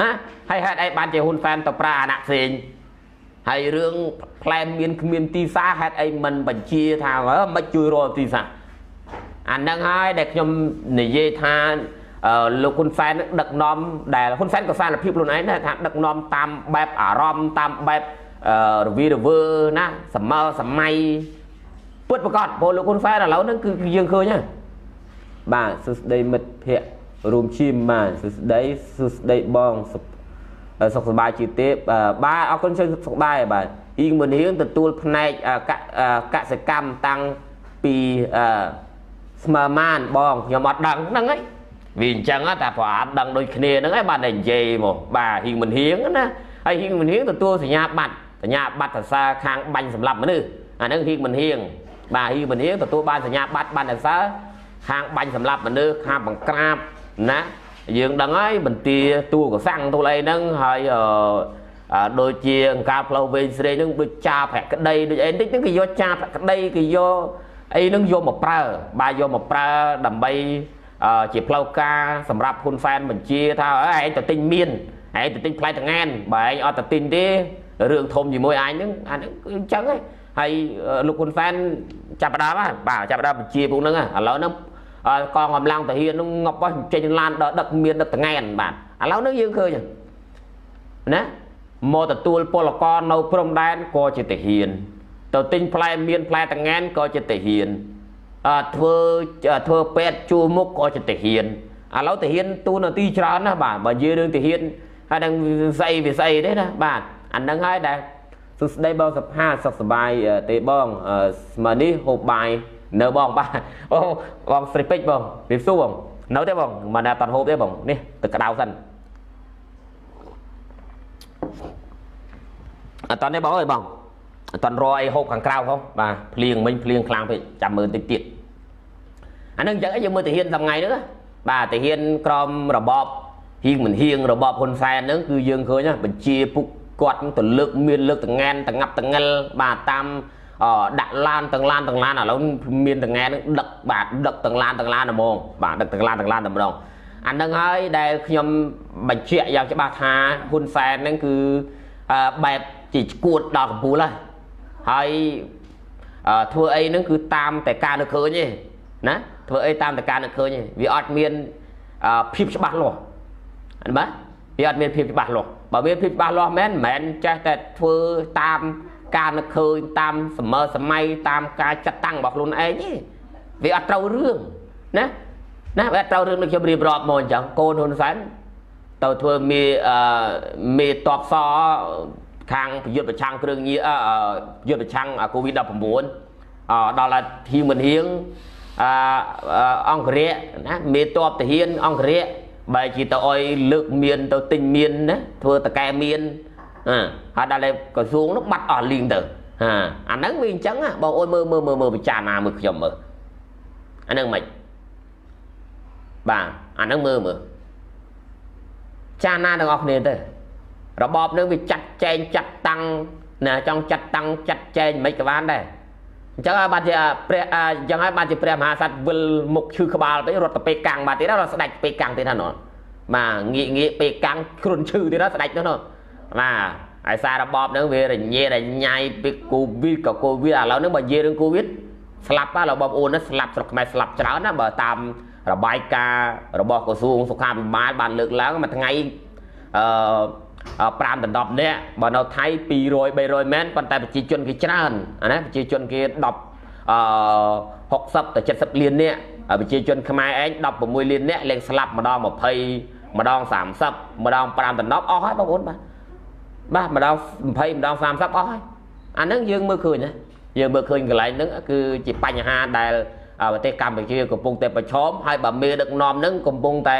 S1: ហ៎ហើយហេតុអីបានជាហ៊ុនសែនទៅប្រាអាណផ្សេងហើយរឿងផ្លែមានគ្មានទីសាហេតុអីមិនបញ្ជាថាមិនជួយរកទីសាអាហ្នឹងហើយដែលខ្ញុំនិយាយថា លោកហ៊ុនសែនដឹកនាំដែលហ៊ុនសែនក៏សារភាពខ្លួនឯងដែរថាដឹកនាំតាមបែបអារម្មណ៍តាមបែបរវីរវើណាសម័យសម័យពុតប្រកាសពលលោកហ៊ុនសែនឥឡូវហ្នឹងគឺយើងឃើញហ្នឹងបាទសួស្ដីមិត្តភ័ក្តិរួមឈីមបាទសួស្ដីសួស្ដីបងសុខសុខសប្បាយជាទេបាទអរគុណជួយសុខដែរបាទអ៊ីងមុនរៀងទទួលផ្នែកកសិកម្មតាំងពីស្មើម៉ានបងខ្ញុំអត់ដឹងហ្នឹងហើយ វាអញ្ចឹងតែប្រអត់ដឹងដូចគ្នាហ្នឹងហើយបានតែនិយាយមកបាទហ៊ីងមិនហៀងណាហើយហ៊ីងមិនហៀងទទួលសញ្ញាបត្រសញ្ញាបត្រសរសើរខាងបាញ់សម្រាប់មនុស្សអាហ្នឹងហ៊ីងមិនហៀងបាទហ៊ីងមិនហៀងទទួលបានសញ្ញាបត្របានសរសើរខាងបាញ់សម្រាប់មនុស្សខាងបង្ក្រាបណាយើងដឹងហើយបន្ទាតួកសាំងទូលអីហ្នឹងហើយអឺដូចជាអង្ការផ្លូវវែងស្រេងហ្នឹងដូចចាប្រាក់ក្តីដូចអីតិចហ្នឹងគេយកចាប្រាក់ក្តីគេយកអីហ្នឹងយកមកប្រើបាទយកមកប្រើដើម្បី ជាផ្លូវការសម្រាប់ហ៊ុនសែនបញ្ជាថាឯងទៅទិញមានឯងទៅទិញផ្លែតងានបើឯងអត់ទៅទិញទេរឿងធំជាមួយឯងហ្នឹងអាហ្នឹងគឺអញ្ចឹងហើយហើយលោកហ៊ុនសែនចាប់ដើមបាទចាប់ដើមបញ្ជាពួកហ្នឹងឥឡូវហ្នឹងកងកម្លាំងទាហានហ្នឹងងប់បោះចេញឡានដល់ដឹកមានដឹកតងានបាទឥឡូវហ្នឹងយើងឃើញណាមកទទួលពលករនៅព្រំដែនក៏ជាទាហានទៅទិញផ្លែមានផ្លែតងានក៏ជាទាហាន ធ្វើធ្វើពេទ្យជួមុខក៏ជាទាហានឥឡូវទាហានទូនាទីច្រើនណាស់បាទបើនិយាយរឿងទាហានហើយនឹងស្អីវាស្អីទេណាបាទអានឹងហើយដែលសួស្ដីបងសុផាសុខសប្បាយទេបងស្មើនេះហូបបាយនៅបងបាទអូបងស្រីពេជ្របងរៀបសួរបងនៅទេបងមិនអត់ហូបទេបងនេះទឹកក្តៅសិនអត់តនេះបងអើយបងអត់តរអីហូបខាងក្រៅហ៎បាទភ្លៀងមិញភ្លៀងខ្លាំងពេកចាំមើលតិចទៀត អានឹងអញ្ចឹងយើងមើលទាហានថ្ងៃនេះបាទទាហានក្រមរបបហៀងមិនហៀងរបបហ៊ុនសែនហ្នឹងគឺយើងឃើញបញ្ជាពុកគាត់ទៅលើកមានលើកតងានតងាប់តងិលបាទតាមដាក់ឡានទាំងឡានទាំងឡានឥឡូវមានតងានហ្នឹងដឹកបាទដឹកទាំងឡានទាំងឡានហ្មងបាទដឹកទាំងឡានទាំងឡានតែម្ដងអានឹងហើយដែលខ្ញុំបញ្ជាក់យ៉ាងច្បាស់ថាហ៊ុនសែនហ្នឹងគឺបែបជាឈួតដល់កម្ពុជាហើយហើយធ្វើអីហ្នឹងគឺតាមតែការនឹកឃើញទេណា ធ្វើអីតាមតែការនឹកឃើញទេវាអត់មានភាពច្បាស់លាស់អត់បាទវាអត់មានភាពច្បាស់លាស់បើមានភាពច្បាស់លាស់មែនមិនមែនចេះតែធ្វើតាមការនឹកឃើញតាមសម័យសម័យតាមការចាត់តាំងរបស់ខ្លួនឯងទេវាអត់ត្រូវរឿងណាណាវាអត់ត្រូវរឿងដូចខ្ញុំរៀបរាប់មកអញ្ចឹងកូនហ៊ុនសែនទៅធ្វើមេអឺមេតបសខាងប្រយុទ្ធប្រឆាំងគ្រឿងញៀនប្រយុទ្ធប្រឆាំងកូវីដ19ដល់តែធីមិនហៀង អអង្គរៈណាមេតបទាហានអង្គរៈបែរជាទៅអុយលើកមានទៅទិញមានណាធ្វើតកែមានហើយដល់តែក្រសួងនោះបាត់អស់លីងទៅហាអាហ្នឹងវាអញ្ចឹងបងអូនមើលមើលមើលមើលពិចារណាមើលខ្ញុំមើលអាហ្នឹងមិនបាទអាហ្នឹងមើលមើលចារណាទាំងអស់គ្នាទៅរបបនឹងវាចាត់ចែងចាត់តាំងណាចង់ចាត់តាំងចាត់ចែងមិនក៏បានដែរ អញ្ចឹងហើយបានជាព្រះអញ្ចឹងហើយបានជាព្រះមហាក្សត្រវិលមុខឈឺក្បាលទៅរត់ទៅពេកាំងបាទទៀតរត់ស្ដាច់ពេកាំងទៀតណានោះបាទងាកងាកពេកាំងគ្រុនឈឺទៀតណាស្ដាច់នោះនោះបាទហើយសាររបបហ្នឹងវារញ៉េរញ៉ៃពីកូវីដក៏កូវីដឥឡូវហ្នឹងបើនិយាយរឿងកូវីដស្លាប់ហើយរបបអូនហ្នឹងស្លាប់ស្រុកខ្មែរស្លាប់ច្រើនណាបើតាមរបាយការណ៍របស់ក្រសួងសុខាភិបាលបានលើកឡើងមួយថ្ងៃអឺ 5ដល់10នាក់បើនៅថៃ200 300មែនប៉ុន្តែប្រជាជនគេច្រើនអាណាប្រជាជនគេ10អឺ60ទៅ70លាននាក់ប្រជាជនខ្មែរឯង16លាននាក់លេងស្លាប់ម្ដង20ម្ដង30ម្ដង5ដល់10អស់ហើយបងប្អូនបាទបាទម្ដង20ម្ដង30អស់ហើយអាហ្នឹងយើងមើលឃើញណាយើងមើលឃើញកន្លែងហ្នឹងគឺជាបញ្ហាដែលប្រទេសកម្ពុជាកំពុងតែប្រឈមហើយបើមេដឹកនាំហ្នឹងកំពុងតែ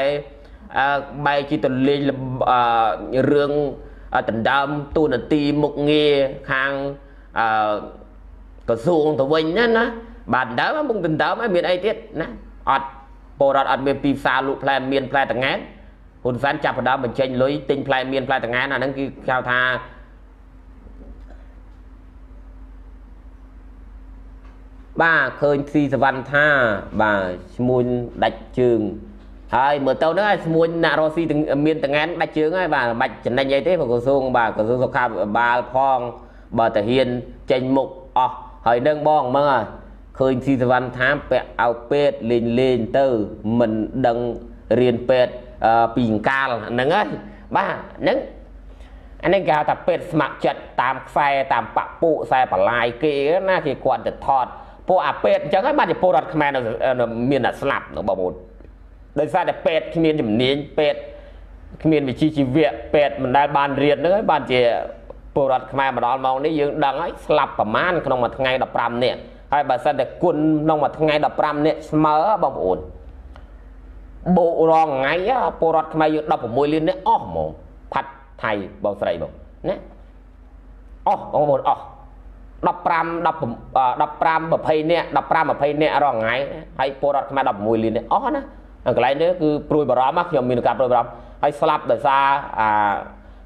S1: បែរជាទលេងរឿងដណ្ដើមទូនាទីមុខងារខាងក្រសួងទៅវិញណាណាបាទដណ្ដើមមុខដណ្ដើមហើយមានអីទៀតណាអត់ពលរដ្ឋអត់មានពីផ្សារលក់ផ្លែមានផ្លែតង៉ែនហ៊ុនសែនចាប់ផ្ដើមបញ្ចេញលុយទិញផ្លែមានផ្លែតង៉ែនអាហ្នឹងគឺគេហៅថាបាទឃើញស៊ីសវណ្ណថាបាទឈ្មោះដាច់ជើង ហើយមើលទៅហ្នឹងឲ្យស្មួយអ្នករស់ស៊ីមានតងែនដាច់ជើងហើយបាទបាច់ចំណេញអីទេក្រសួងបាទក្រសួងសុខាភិបាលផងបើតាហ៊ានចេញមុខអស់ហើយនឹងបងមើលឃើញស៊ីសវណ្ណថាពាក់អោពេតលេងលេងទៅមិនដឹងរៀនពេតពីអង្កាលហ្នឹងហើយបាទហ្នឹងអានេះគេហៅថាពេទ្យស្ម័គ្រចិត្តតាមខ្សែតាមបពុខ្សែបលាយគេណាគេគាត់ទៅថតពួកអាពេទ្យអញ្ចឹងហើយបាទជាពលរដ្ឋខ្មែរនៅមានតែស្លាប់នៅបងប្អូន ដោយសារតែពេទ្យគ្មានជំនាញពេទ្យគ្មានវិជ្ជាជីវៈពេទ្យមិនដែលបានរៀនហ្នឹងហើយបានជាពលរដ្ឋខ្មែរមកដល់ម៉ោងនេះយើងដឹងហើយស្លាប់ប្រមាណក្នុងមួយថ្ងៃ15នាក់ហើយបើសិនតែគុណក្នុងមួយថ្ងៃ15នាក់ស្មើបងប្អូនបូករងថ្ងៃពលរដ្ឋខ្មែរយើង16លាននាក់អស់ហ្មងផាត់ថៃបងស្រីបងណាអស់បងប្អូនអស់15 15 20នាក់15 20នាក់រងថ្ងៃហើយពលរដ្ឋខ្មែរ16លាននាក់អស់ណា កន្លែងនេះគឺព្រួយបារម្ភខ្ញុំមានការព្រួយបារម្ភហើយស្លាប់ដោយសារអា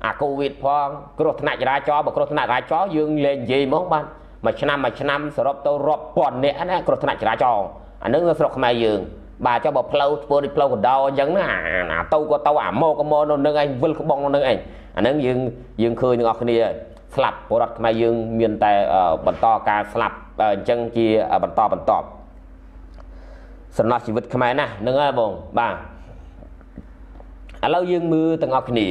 S1: អាកូវីដផងគ្រោះថ្នាក់ចរាចរណ៍បើគ្រោះថ្នាក់ចរាចរណ៍យើងលែងនិយាយហ្មងបាទមួយឆ្នាំមួយឆ្នាំសរុបទៅរាប់ពាន់នាក់ណាគ្រោះថ្នាក់ចរាចរណ៍អានឹងស្រុកខ្មែរយើងបាទចុះបើផ្លូវធ្វើដូចផ្លូវកដោអញ្ចឹងណាអាទៅក៏ទៅអាមកក៏មកនៅនឹងឯងវិលក្បងនៅនឹងឯងអានឹងយើងយើងឃើញទាំងអស់គ្នាស្លាប់ពលរដ្ឋខ្មែរយើងមានតែបន្តការស្លាប់អញ្ចឹងជាបន្តបន្ត សំណោះជីវិតខ្មែរណាហ្នឹងហើយបងបាទឥឡូវយើងមើលទាំងអស់គ្នា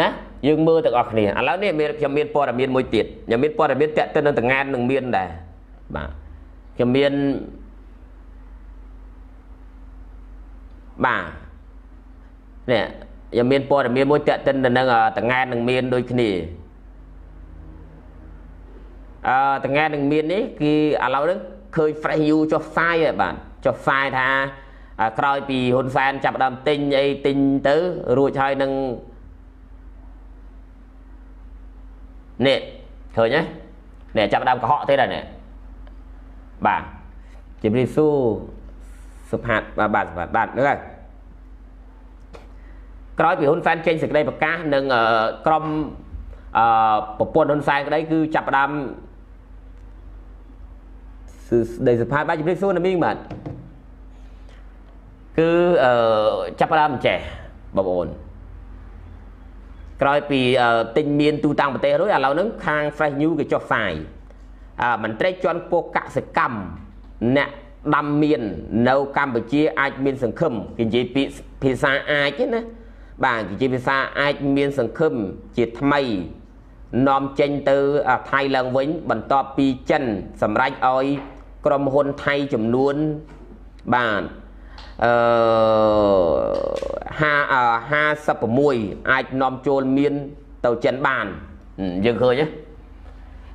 S1: ណាយើងមើលទាំងអស់គ្នាឥឡូវនេះមានខ្ញុំមានព័ត៌មានមួយទៀតខ្ញុំមានព័ត៌មានតាក់ទិននឹងតងាននឹងមានដែរបាទខ្ញុំមានបាទនេះខ្ញុំមានព័ត៌មានមួយតាក់ទិនទៅនឹងតងាននឹងមានដូចគ្នាអឺតងាននឹងមាននេះគឺឥឡូវនេះ ឃើញ fresh you ចុះផ្សាយហើយបាទចុះផ្សាយថាក្រោយពីហ៊ុនសែនចាប់ដើមទិញអីទិញទៅរួចហើយនឹងនេះឃើញទេនេះចាប់ដើមកុហកទៀតហើយនេះបាទជំរាបសួរសុផាតបាទបាទសុផាតបាទហ្នឹងហើយក្រោយពីហ៊ុនសែនចេញសេចក្តីប្រកាសនឹងក្រមអឺប្រពន្ធហ៊ុនសែនក្តីគឺចាប់ដើម សួស្តីសុផាតបាទជំរាបសួរណាមីងបាទគឺអឺចាប់ផ្ដើមចេះបងប្អូនក្រោយពីទិញមានទូតាំងប្រទេសរួចឥឡូវហ្នឹងខាង Fresh New គេចុះផ្សាយអឺមន្ត្រីជាន់ខ្ពស់កសិកម្មអ្នកដាំមាននៅកម្ពុជាអាចមានសង្ឃឹមគេនិយាយពីភាសាអាចណាបាទនិយាយភាសាអាចមានសង្ឃឹមជាថ្មីនាំចេញទៅថៃឡើងវិញបន្ទាប់ពីចិនសម្រេចឲ្យ ក្រុមហ៊ុនថៃចំនួនបាទអឺ56អាចនាំចូលមានទៅចិនបានយើងឃើញទេ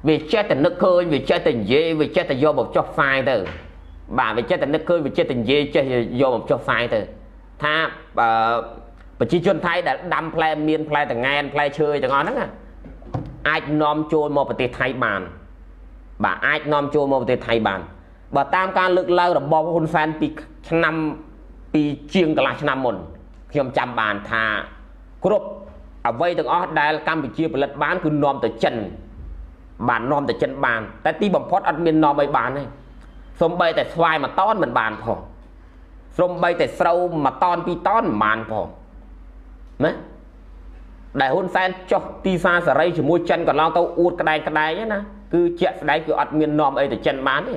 S1: វាចេះតែនឹកឃើញវាចេះតែនិយាយវាចេះតែយកមកចុះផ្សាយទៅបាទវាចេះតែនឹកឃើញវាចេះតែនិយាយចេះយកមកចុះផ្សាយទៅថាអឺប្រជាជនថៃដែលដាំផ្លែមានផ្លែតងែនផ្លែឈើទាំងអស់ហ្នឹងអាចនាំចូលមកប្រទេសថៃបានបាទអាចនាំចូលមកប្រទេសថៃបាន បើតាមការលើកឡើងរបស់ហ៊ុនសែនពីឆ្នាំពីជាងកន្លះឆ្នាំមុនខ្ញុំចាំបានថាគ្រប់អ្វីទាំងអស់ដែលកម្ពុជាផលិតបានគឺនាំទៅចិនបាននាំទៅចិនបាន តែទីបំផុតអត់មាននាំឲ្យបានទេសំបីតែស្វាយមួយតនមិនបានផងសំបីតែស្រូវមួយតនពីរតនមិនបានផងណាដែលហ៊ុនសែនចុះទីផ្សារសេរីជាមួយចិនកន្លងទៅអួតក្តែងក្តែងណាគឺជាក់ស្ដែងគឺអត់មាននាំអីទៅចិនបានទេ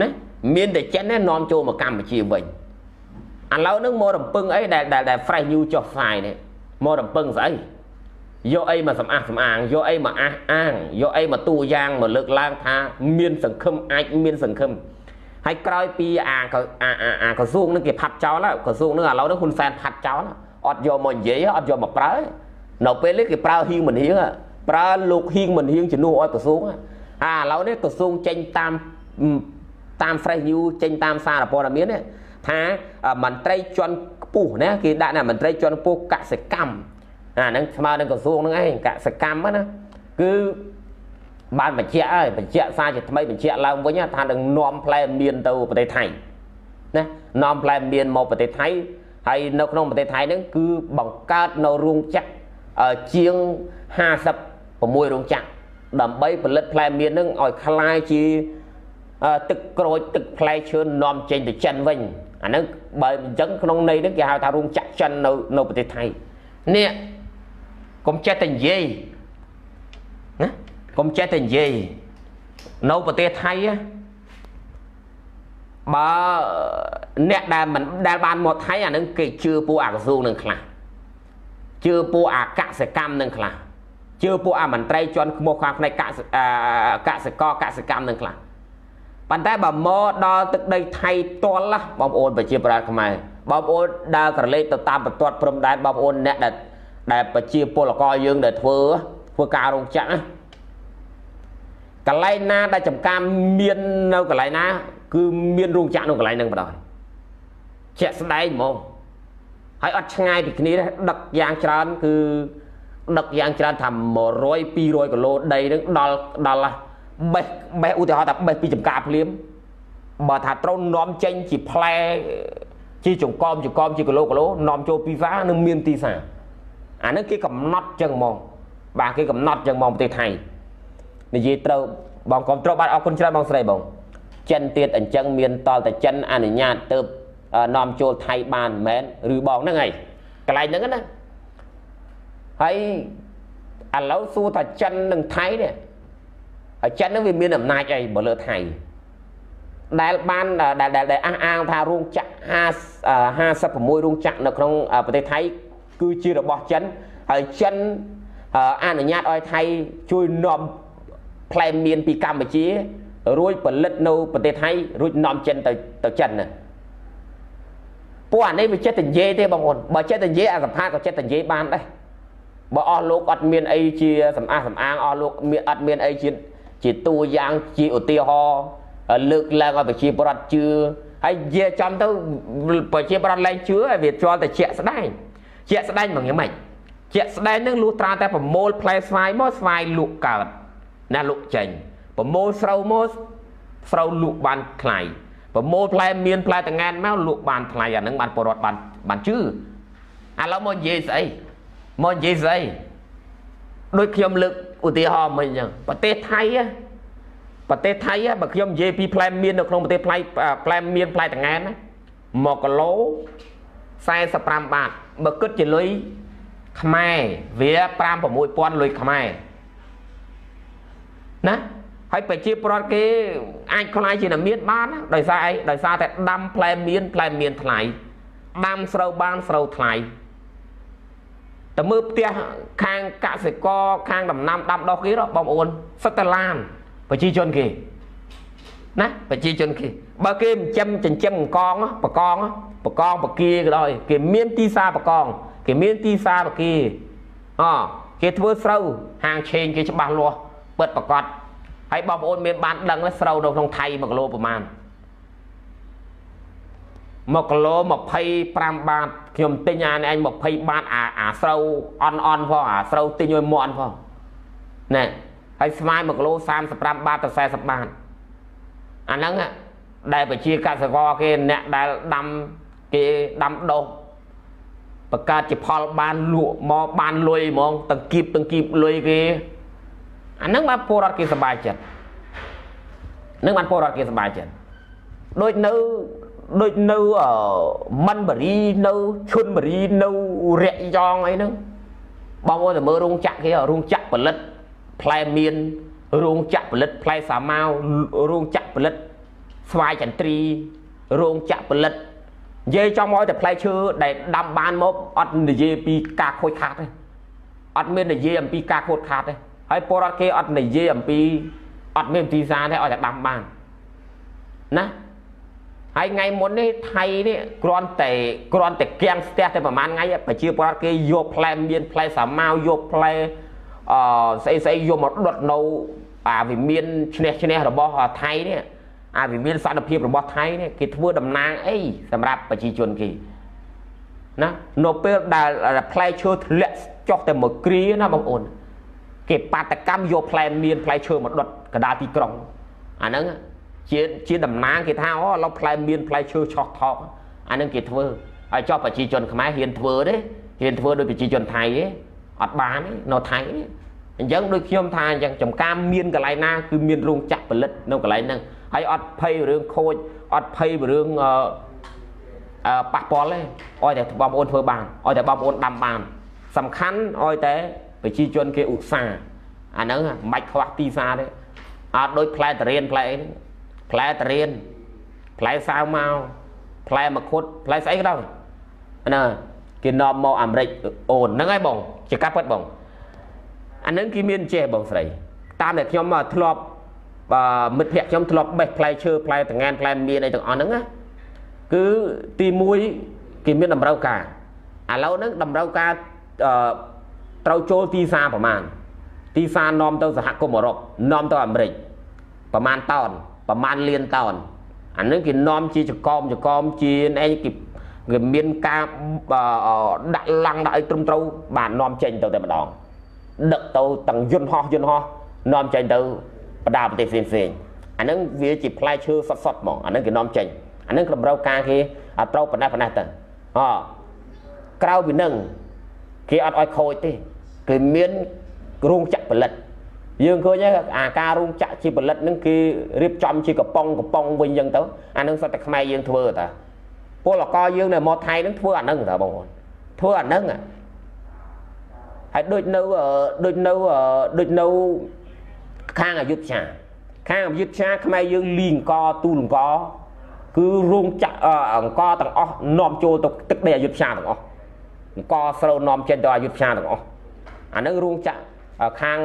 S1: ណាមានតែចិនណានាំចូលមកកម្ពុជាវិញឥឡូវហ្នឹងមករំពឹងអីដែលដែល fresh new ចុះផ្សាយនេះមករំពឹងស្អីយកអីមកសំអាសសំអាងយកអីមកអះអាងយកអីមកទូយ៉ាងមកលើកឡើងថាមានសង្ឃឹមអាចមានសង្ឃឹមហើយក្រោយពីអាអាអាក្រសួងនឹងគេផាត់ចោលហើយក្រសួងនឹងឥឡូវនេះហ៊ុនសែនផាត់ចោលអត់យកមកនិយាយអត់យកមកប្រើនៅពេលនេះគេប្រើហ៊ីងមិនហ៊ីងប្រើលោកហ៊ីងមិនហ៊ីងជំនួសឲ្យក្រសួងអាឥឡូវនេះក្រសួងចេញតាម តាម fresh news ចេញតាមសារព័ត៌មាននេះថាមន្ត្រីជាន់ខ្ពស់ណាគេដាក់ណាមន្ត្រីជាន់ខ្ពស់កសិកម្មអាហ្នឹងស្មើនឹងក្រសួងហ្នឹងឯងកសិកម្មណាគឺបានបញ្ជាក់ហើយបញ្ជាក់សារជាថ្មីបញ្ជាក់ឡើងវិញថានឹងនាំផ្លែមៀនទៅប្រទេសថៃណានាំផ្លែមៀនមកប្រទេសថៃហើយនៅក្នុងប្រទេសថៃហ្នឹងគឺបង្កើតនៅរោងចក្រជាង56រោងចក្រដើម្បីផលិតផ្លែមៀនហ្នឹងឲ្យคล้ายជា ទឹកក្រូចទឹកផ្លែឈើនាំចេញទៅចិនវិញអាហ្នឹងបើអញ្ចឹងក្នុងន័យហ្នឹងគេហៅថារោងចក្រចិននៅនៅប្រទេសថៃនេះកុំចេះតែនិយាយណាកុំចេះតែនិយាយនៅប្រទេសថៃបើអ្នកដែលមិនដែលបានមកថៃអានឹងគេជឿពួកអាក្រសួងនឹងខ្លះជឿពួកអាកសកម្មនឹងខ្លះជឿពួកអាមន្ត្រីជាន់ខ្ពស់ខាងផ្នែកកសកសកកសកម្មនឹងខ្លះ ប៉ុន្តែបើមកដល់ទឹកដីថៃផ្ទាល់បងប្អូនប្រជាប្រដ្ឋខ្មែរបងប្អូនដើរក្រឡេកទៅតាមបន្ទាត់ព្រំដែនបងប្អូនអ្នកដែលដែលប្រជាពលករយើងដែលធ្វើធ្វើការរោងចក្រកន្លែងណាដែលចំការមាននៅកន្លែងណា គឺមានរោងចក្រនៅកន្លែងហ្នឹងបណ្ដោយជាក់ស្ដែងហ្មងហើយអត់ឆ្ងាយពីគ្នាទេដឹកយ៉ាងច្រើនគឺដឹកយ៉ាងច្រើនថា100 200គីឡូដីហ្នឹងដល់ដល់ បេះបេះឧទាហរណ៍ថាបេះពីចំការភ្លាមបើថាត្រូវនាំចេញជាផ្លែជាចង្កមចង្កមជាគីឡូគីឡូនាំចូលពីសានឹងមានទីផ្សារអានឹងគេកំណត់ចឹងហ្មងបាទគេកំណត់ចឹងហ្មងប្រទេសថៃនិយាយត្រូវបងកុំត្រូវបាទអរគុណច្រើនបងស្រីបងចិនទៀតអញ្ចឹងមានតលតែចិនអនុញ្ញាតទៅនាំចូលថៃបានមែនឬបងហ្នឹងហើយកន្លែងហ្នឹងណាហើយឥឡូវសួរថាចិននិងថៃនេះ ហើយចិនហ្នឹងវាមានអំណាចអីបើលើថៃដែលបានដែលដែលអះអាងថារោងចក្រ56រោងចក្រនៅក្នុងប្រទេសថៃគឺជារបស់ចិនហើយចិនអនុញ្ញាតឲ្យថៃជួយនាំផ្លែមៀនពីកម្ពុជារួចផលិតនៅប្រទេសថៃរួចនាំចិនទៅទៅចិនណាពួកអានេះវាចិត្តនិយាយទេបងប្អូនបើចិត្តនិយាយអាសភាក៏ចិត្តនិយាយបានដែរបើអស់លោកអត់មានអីជាសម្អាតសម្អាងអស់លោកមានអត់មានអីជា ជាតួយ៉ាងជាឧទាហរណ៍លើកឡើងឲ្យប្រជាប្រដ្ឋជឿហើយនិយាយចំទៅប្រជាប្រដ្ឋលែងជឿហើយវាជាប់តែជាក់ស្ដែងជាក់ស្ដែងមកយ៉ាងម៉េចជាក់ស្ដែងនឹងលុះត្រាតែប្រមូលផ្លែស្វាយមកស្វាយលក់កើតណាលក់ចេញប្រមូលស្រូវមកស្រូវលក់បានថ្លៃប្រមូលផ្លែមានផ្លែតងែនមកលក់បានថ្លៃអានឹងបានពលរដ្ឋបានបានជឿឥឡូវមកនិយាយស្អីមកនិយាយស្អី ដូចខ្ញុំលើកឧទាហរណ៍មិញអញ្ចឹងប្រទេសថៃប្រទេសថៃបើខ្ញុំនិយាយពីផ្លែមាននៅក្នុងប្រទេសផ្លែផ្លែមានផ្លែតងែន1គីឡូ45បាតបើគិតជាលុយខ្មែរវា5 6000លុយខ្មែរណាហើយប្រជាប្រដ្ឋគេអាចខ្លាយជាអ្នកមានបានដោយសារអីដោយសារតែដាំផ្លែមានផ្លែមានថ្លៃដាំស្រូវបានស្រូវថ្លៃ តែមើលផ្ទះខាងកសិករខាងដំណាំដាំដុះគេបងប្អូនសិតតែឡានប្រជាជនគេណាប្រជាជនគេបើគេចិញ្ចឹមចិញ្ចឹមអង្គងបកងបកងបកាក៏ដោយគេមានទីសាបកង គេមានទីសាបកាអគេធ្វើស្រូវហាងឆេងគេច្បាស់លាស់ពិតប្រកបហើយបងប្អូនមានបានដឹងស្រូវនៅក្នុងថៃ1គីឡូប្រហែល1គីឡូ25បាត ខ្ញុំទិញអានេះឯង20បាតអាអាស្រូវអន់អន់ផងអាស្រូវទិញឲ្យមន់ផងណែហើយស្វាយ1គីឡូ35បាតទៅ40បាតអាហ្នឹងដែលប្រជាកសិករគេអ្នកដែលដាំគេដាំដុះបង្កើតជាផលបានលក់មកបានលុយហ្មងទាំងគៀបទាំងគៀបលុយគេអាហ្នឹងបានពលរដ្ឋគេសប្បាយចិត្តនឹងបានពលរដ្ឋគេសប្បាយចិត្តដូចនៅ ដូចនៅមិនបរីនៅឈុនបរីនៅរយយ៉ងអីហ្នឹងបងប្អូនទៅមើលរោងចក្រគេរោងចក្រផលិតផ្លែមៀនរោងចក្រផលិតផ្លែសាម៉ាវរោងចក្រផលិតស្វាយចន្ទ្រីរោងចក្រផលិតនិយាយចំឲ្យតែផ្លែឈើដែលដាំបានមកអត់និយាយពីការខូចខាតទេអត់មាននិយាយអំពីការខូចខាតទេហើយពលរដ្ឋគេអត់និយាយអំពីអត់មានទីផ្សារទេឲ្យតែដាំបានណា ហើយថ្ងៃមុននេះថៃនេះគ្រាន់តែគ្រាន់តែគៀងស្ទះតែប្រហែលថ្ងៃប្រជាពលរដ្ឋគេយកផ្លែមានផ្លែសាម៉ាវយកផ្លែអឺស្អីស្អីយកមកដុតនៅអាវិមានឈ្នះឈ្នះរបស់ថៃនេះអាវិមានសន្តិភាពរបស់ថៃនេះគេធ្វើតំណាងអីសម្រាប់ប្រជាជនគេណានៅពេលដែលផ្លែឈើធ្លាក់ចុះតែមួយគ្រាណាបងប្អូនគេបាតកម្មយកផ្លែមានផ្លែឈើមកដុតកដាលទីក្រុងអាហ្នឹង ជាជាតំណាងគេថាអូឡូវផ្លែមានផ្លែឈើឆោះថោកអានឹងគេធ្វើហើយចុះប្រជាជនខ្មែរហ៊ានធ្វើទេហ៊ានធ្វើដោយប្រជាជនថៃទេអត់បានទេនៅថៃទេអញ្ចឹងដូចខ្ញុំថាអញ្ចឹងចំការមានកន្លែងណាគឺមានរោងចក្រផលិតនៅកន្លែងហ្នឹងហើយអត់ភ័យរឿងខូចអត់ភ័យរឿងអឺប៉ះពាល់ទេឲ្យតែបងប្អូនធ្វើបានឲ្យតែបងប្អូនដាំបាន សំខាន់ឲ្យតែប្រជាជនគេឧស្សាហ៍អាហ្នឹងមិនបាច់ខ្វះទីផ្សារទេអត់ដូចផ្លែតរៀនផ្លែអីហ្នឹង ផ្លែតរៀនផ្លែសាវមកផ្លែមគុតផ្លែស្អីក៏ដោយណាគេនាំមកអាមេរិកអូនហ្នឹងហើយបងជាកាប់ពិតបងអាហ្នឹងគេមានចេះបងស្រី តាមដែលខ្ញុំធ្លាប់មិត្តភ័ក្ដិខ្ញុំធ្លាប់បេះផ្លែឈើផ្លែតងានផ្លែមានអីទាំងអស់ហ្នឹងណាគឺទី1គេមានតម្រូវការឥឡូវហ្នឹងតម្រូវការត្រូវចូលទីផ្សារប្រមាណទីផ្សារនាំទៅសហគមន៍អឺរ៉ុបនាំទៅអាមេរិកប្រមាណតោន ប្រមាណលានតោនអានឹងគេនាំជាចកមចកមជាអីគេគេមានការដាក់ឡាំងដាក់អីត្រឹមត្រូវបាននាំចេញទៅតែម្ដងដឹកទៅទាំងយន្តហោះយន្តហោះនាំចេញទៅបណ្ដាប្រទេសផ្សេងផ្សេងអានឹងវាជាផ្លែឈើសុតសុតហ្មងអានឹងគេនាំចេញអានឹងតម្រូវការគេត្រូវប៉ុណ្ណេះប៉ុណ្ណេះទៅអក្រៅពីនឹងគេអត់ឲ្យខូចទេ គឺមានរោងចក្រផលិត យើងឃើញអាការរោងចក្រជាផលិតហ្នឹងគេរៀបចំជាកំប៉ុងកំប៉ុងវិញអញ្ចឹងទៅអានឹងសុទ្ធតែខ្មែរយើងធ្វើតាពលកយើងនៅមកថៃហ្នឹងធ្វើអាហ្នឹងតាបងប្អូនធ្វើអាហ្នឹងហើយដូចនៅដូចនៅដូចនៅខាងអយុធ្យាខាងអយុធ្យាខ្មែរយើងលីអង្គទូលអង្គគឺរោងចក្រអង្គទាំងអស់នាំចូលទៅទឹកដីអយុធ្យាទាំងអស់អង្គស្រូវនាំចេញទៅអយុធ្យាទាំងអស់អានឹងរោងចក្រខាង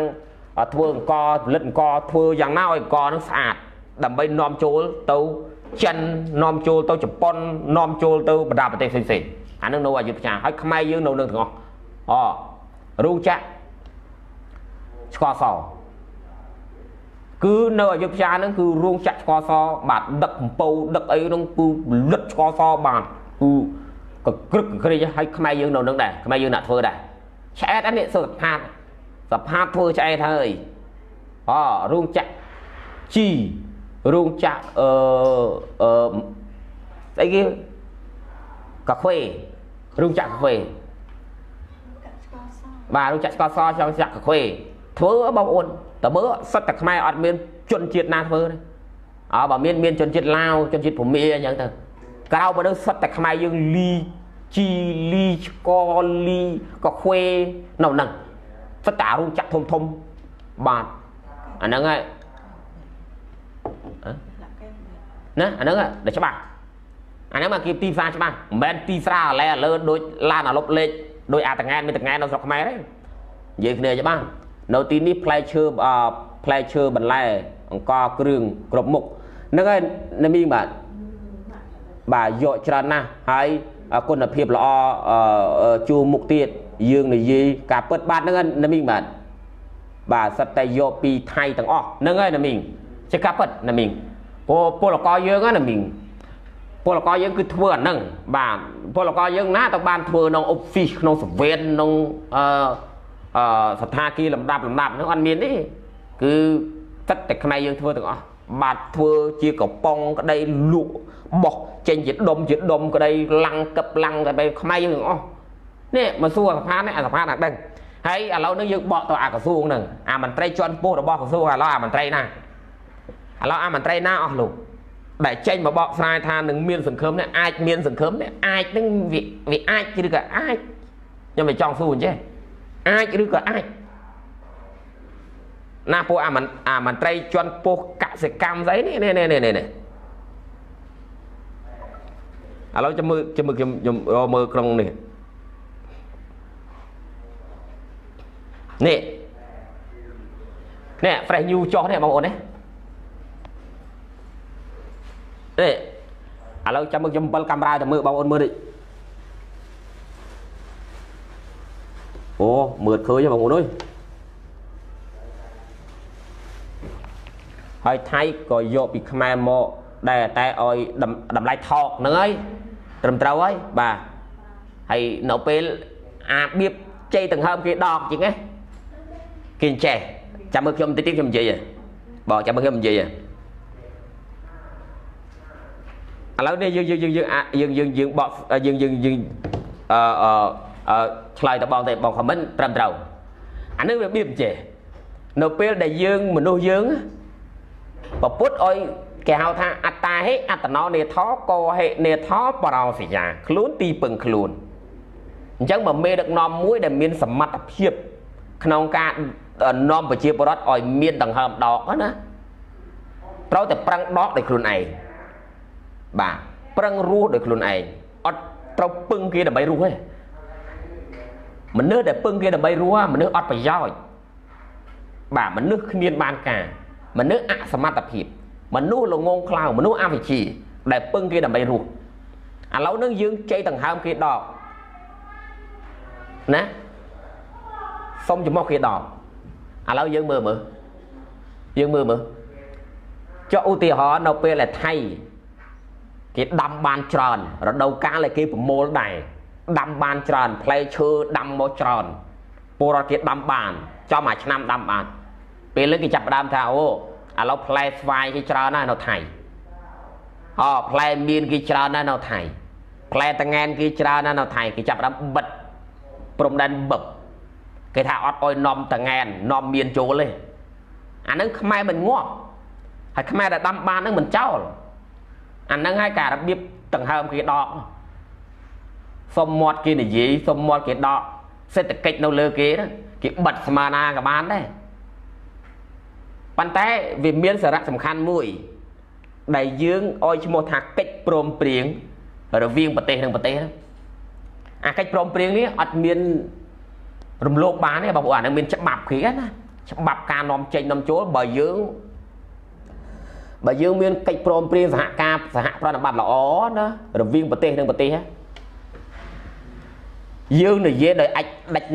S1: ធ្វើអង្គផលិតអង្គធ្វើយ៉ាងណាឲ្យអង្គនឹងស្អាតដើម្បីនាំចូលទៅចិននាំចូលទៅជប៉ុននាំចូលទៅបណ្ដាប្រទេសផ្សេងៗអានឹងនៅអយុធយាហើយខ្មែរយើងនៅនឹងទាំងអស់អរោងចក្រឆ្កសគឺនៅអយុធយាហ្នឹងគឺរោងចក្រឆ្កសបាទដឹកកំពៅដឹកអីហ្នឹងគឺផលិតឆ្កសបានគឺកក្រឹកក្រិចហើយខ្មែរយើងនៅនឹងដែរខ្មែរយើងអ្នកធ្វើដែរឆ្អែតអានេះសុខភាព សផាតធ្វើឆ្អែតហើយអរោងចក្រជីរោងចក្រអឺស្អីគេកាហ្វេរោងចក្រកាហ្វេបាទរោងចក្រស្ករសចង់ចក្រកាហ្វេធ្វើបងប្អូនតើមើលសិតតែខ្មែរអត់មានជនជាតិណាធ្វើទេអើបើមានមានជនជាតិឡាវជនជាតិព្រមាអញ្ចឹងទៅក្រៅមកនេះសិតតែខ្មែរយើងលីជីលីឆ្កលីកាហ្វេនៅហ្នឹង សិតតារោងចក្រធំធំបាទអាហ្នឹងហើយណាអាហ្នឹងដែលច្បាស់អាហ្នឹងមកគេទីផ្សារច្បាស់មិនមែនទីផ្សារអាឡែលើដូចឡានអាលុបលេខដូចអាតងែនមានតងែននៅស្រុកខ្មែរទេនិយាយគ្នាច្បាស់នៅទីនេះផ្លែឈើផ្លែឈើបន្លែអង្គគ្រឿងគ្រប់មុខហ្នឹងហើយណាមីងបាទបាទយកច្រើនណាស់ហើយគុណភាពល្អជួមុខទៀត យើងនិយាយការពិតបាទហ្នឹងណាមីងបាទបាទសិតតែយកពីថៃទាំងអស់ហ្នឹងហើយណាមីងជាការពិតណាមីងពលពលករយើងណាមីងពលករយើងគឺធ្វើអាហ្នឹងបាទពលករយើងណាទៅបានធ្វើក្នុង office ក្នុងសវេនក្នុងអឺអឺស្ថាគីលំដាប់លំដាប់ហ្នឹងអត់មានទេគឺទឹកតែខ្មែរយើងធ្វើទាំងអស់បាទធ្វើជាកំប៉ុងក្តីលក់បោះចេញជាដុំជាដុំក្តីឡាំងកឹបឡាំងតែខ្មែរយើងទាំងអស់ នេះមកសួរសភានេះអាសភាណាដឹងហើយឥឡូវនេះយើងបកទៅអាក្រសួងហ្នឹងអាមន្ត្រីជាន់ពោះរបស់ក្រសួងឥឡូវអាមន្ត្រីណាឥឡូវអាមន្ត្រីណាអស់លោកដែលចេញមកបកស្រាយថានឹងមានសង្ឃឹមនេះអាចមានសង្ឃឹមនេះអាចនឹងវាអាចឬក៏អាចខ្ញុំមិនចង់សួរអញ្ចេះអាចឬក៏អាចណាពួកអាអាមន្ត្រីជាន់ពោះកសិកម្មស្អីនេះនេះនេះនេះនេះឥឡូវចាំមើលចាំមើលខ្ញុំខ្ញុំរកមើលក្នុងនេះ នេះនេះ fresh new ចុះនេះបងប្អូននេះនេះឥឡូវចាំមើលខ្ញុំ7កាមេរ៉ាទៅមើលបងប្អូនមើលនេះអូមើលឃើញបងប្អូនអើយហើយថៃក៏យកពីខ្មែរមកដែលតែឲ្យតម្លៃថោកហ្នឹងហើយត្រឹមត្រូវហើយបាទហើយនៅពេលអាបៀបជ័យដង្ហើមគេដកជាងណា គេចេះចាំមើលខ្ញុំតិចទៀតខ្ញុំនិយាយបងចាំមើលខ្ញុំនិយាយឥឡូវនេះយើងយើងយើងយើងយើងយើងបកយើងយើងយើងអឺអឺឆ្លើយទៅបងទៅបងខមមិនត្រឹមត្រូវអានឹងវាបៀបចេះនៅពេលដែលយើងមនុស្សយើងប្រពុតឲ្យគេហៅថាអត្តាហេអត្តណោនេថកោហេនេថបរោសយាខ្លួនទីពឹងខ្លួនអញ្ចឹងបើមេដឹកនាំមួយដែលមានសមត្ថភាពក្នុងការ នាំប្រជាពលរដ្ឋឲ្យមានដង្ហើមដកណាត្រូវតែប្រឹងដកដោយខ្លួនឯងបាទប្រឹងរស់ដោយខ្លួនឯងអត់ត្រូវពឹងគេដើម្បីរស់ទេមនុស្សដែលពឹងគេដើម្បីរស់មនុស្សអត់ប្រយោជន៍បាទមនុស្សគ្មានបានការមនុស្សអសមត្ថភាព មនុស្សល្ងងខ្លៅមនុស្សអវិជ្ជាដែលពឹងគេដើម្បីរស់ឥឡូវនឹងយើងជ័យដង្ហើមគេដកណាសុំចំោះគេដក ឥឡូវយើងមើលមើលយើងមើលមើលចុះឧទាហរណ៍នៅពេលដែលថៃគេដាំបានច្រើនរដូវកាលឯគេប្រមូលដែរដាំបានច្រើនផ្លែឈើដាំមកច្រើនពលរដ្ឋគេដាំបានចំមួយឆ្នាំដាំបានពេលលើគេចាប់ផ្ដើមថាអូឥឡូវផ្លែស្វាយគេច្រើនណាស់នៅថៃអូផ្លែមៀនគេច្រើនណាស់នៅថៃផ្លែតងែនគេច្រើនណាស់នៅថៃគេចាប់ដើមបិទព្រំដែនបឹប គេថាអត់អុយនំតងែននំមៀនចូលទេអានឹងខ្មែរមិនងាប់ហើយខ្មែរដែលដាំបាននឹងមិនចោលអានឹងហើយការរបៀបដង្ហើមគេដកសុំមាត់គេនិយាយសុំមាត់គេដកសេដ្ឋកិច្ចនៅលើគេគេបិទស្មារណាក៏បានដែរប៉ុន្តែវាមានសារៈសំខាន់មួយ ដែលយើងឲ្យឈ្មោះថាកិច្ចព្រមព្រៀងរវាងប្រទេសនិងប្រទេសអាកិច្ចព្រមព្រៀងនេះអត់មាន រំលោភបានទេបងប្អូនអានឹងមានច្បាប់គេណាច្បាប់ការនាំចេញនាំចូលបើយើងបើយើងមានកិច្ចព្រមព្រៀងសហការសហប្រតិបត្តិល្អណារវាងប្រទេសនិងប្រទេសយើងនិយាយដោយអាចដាច់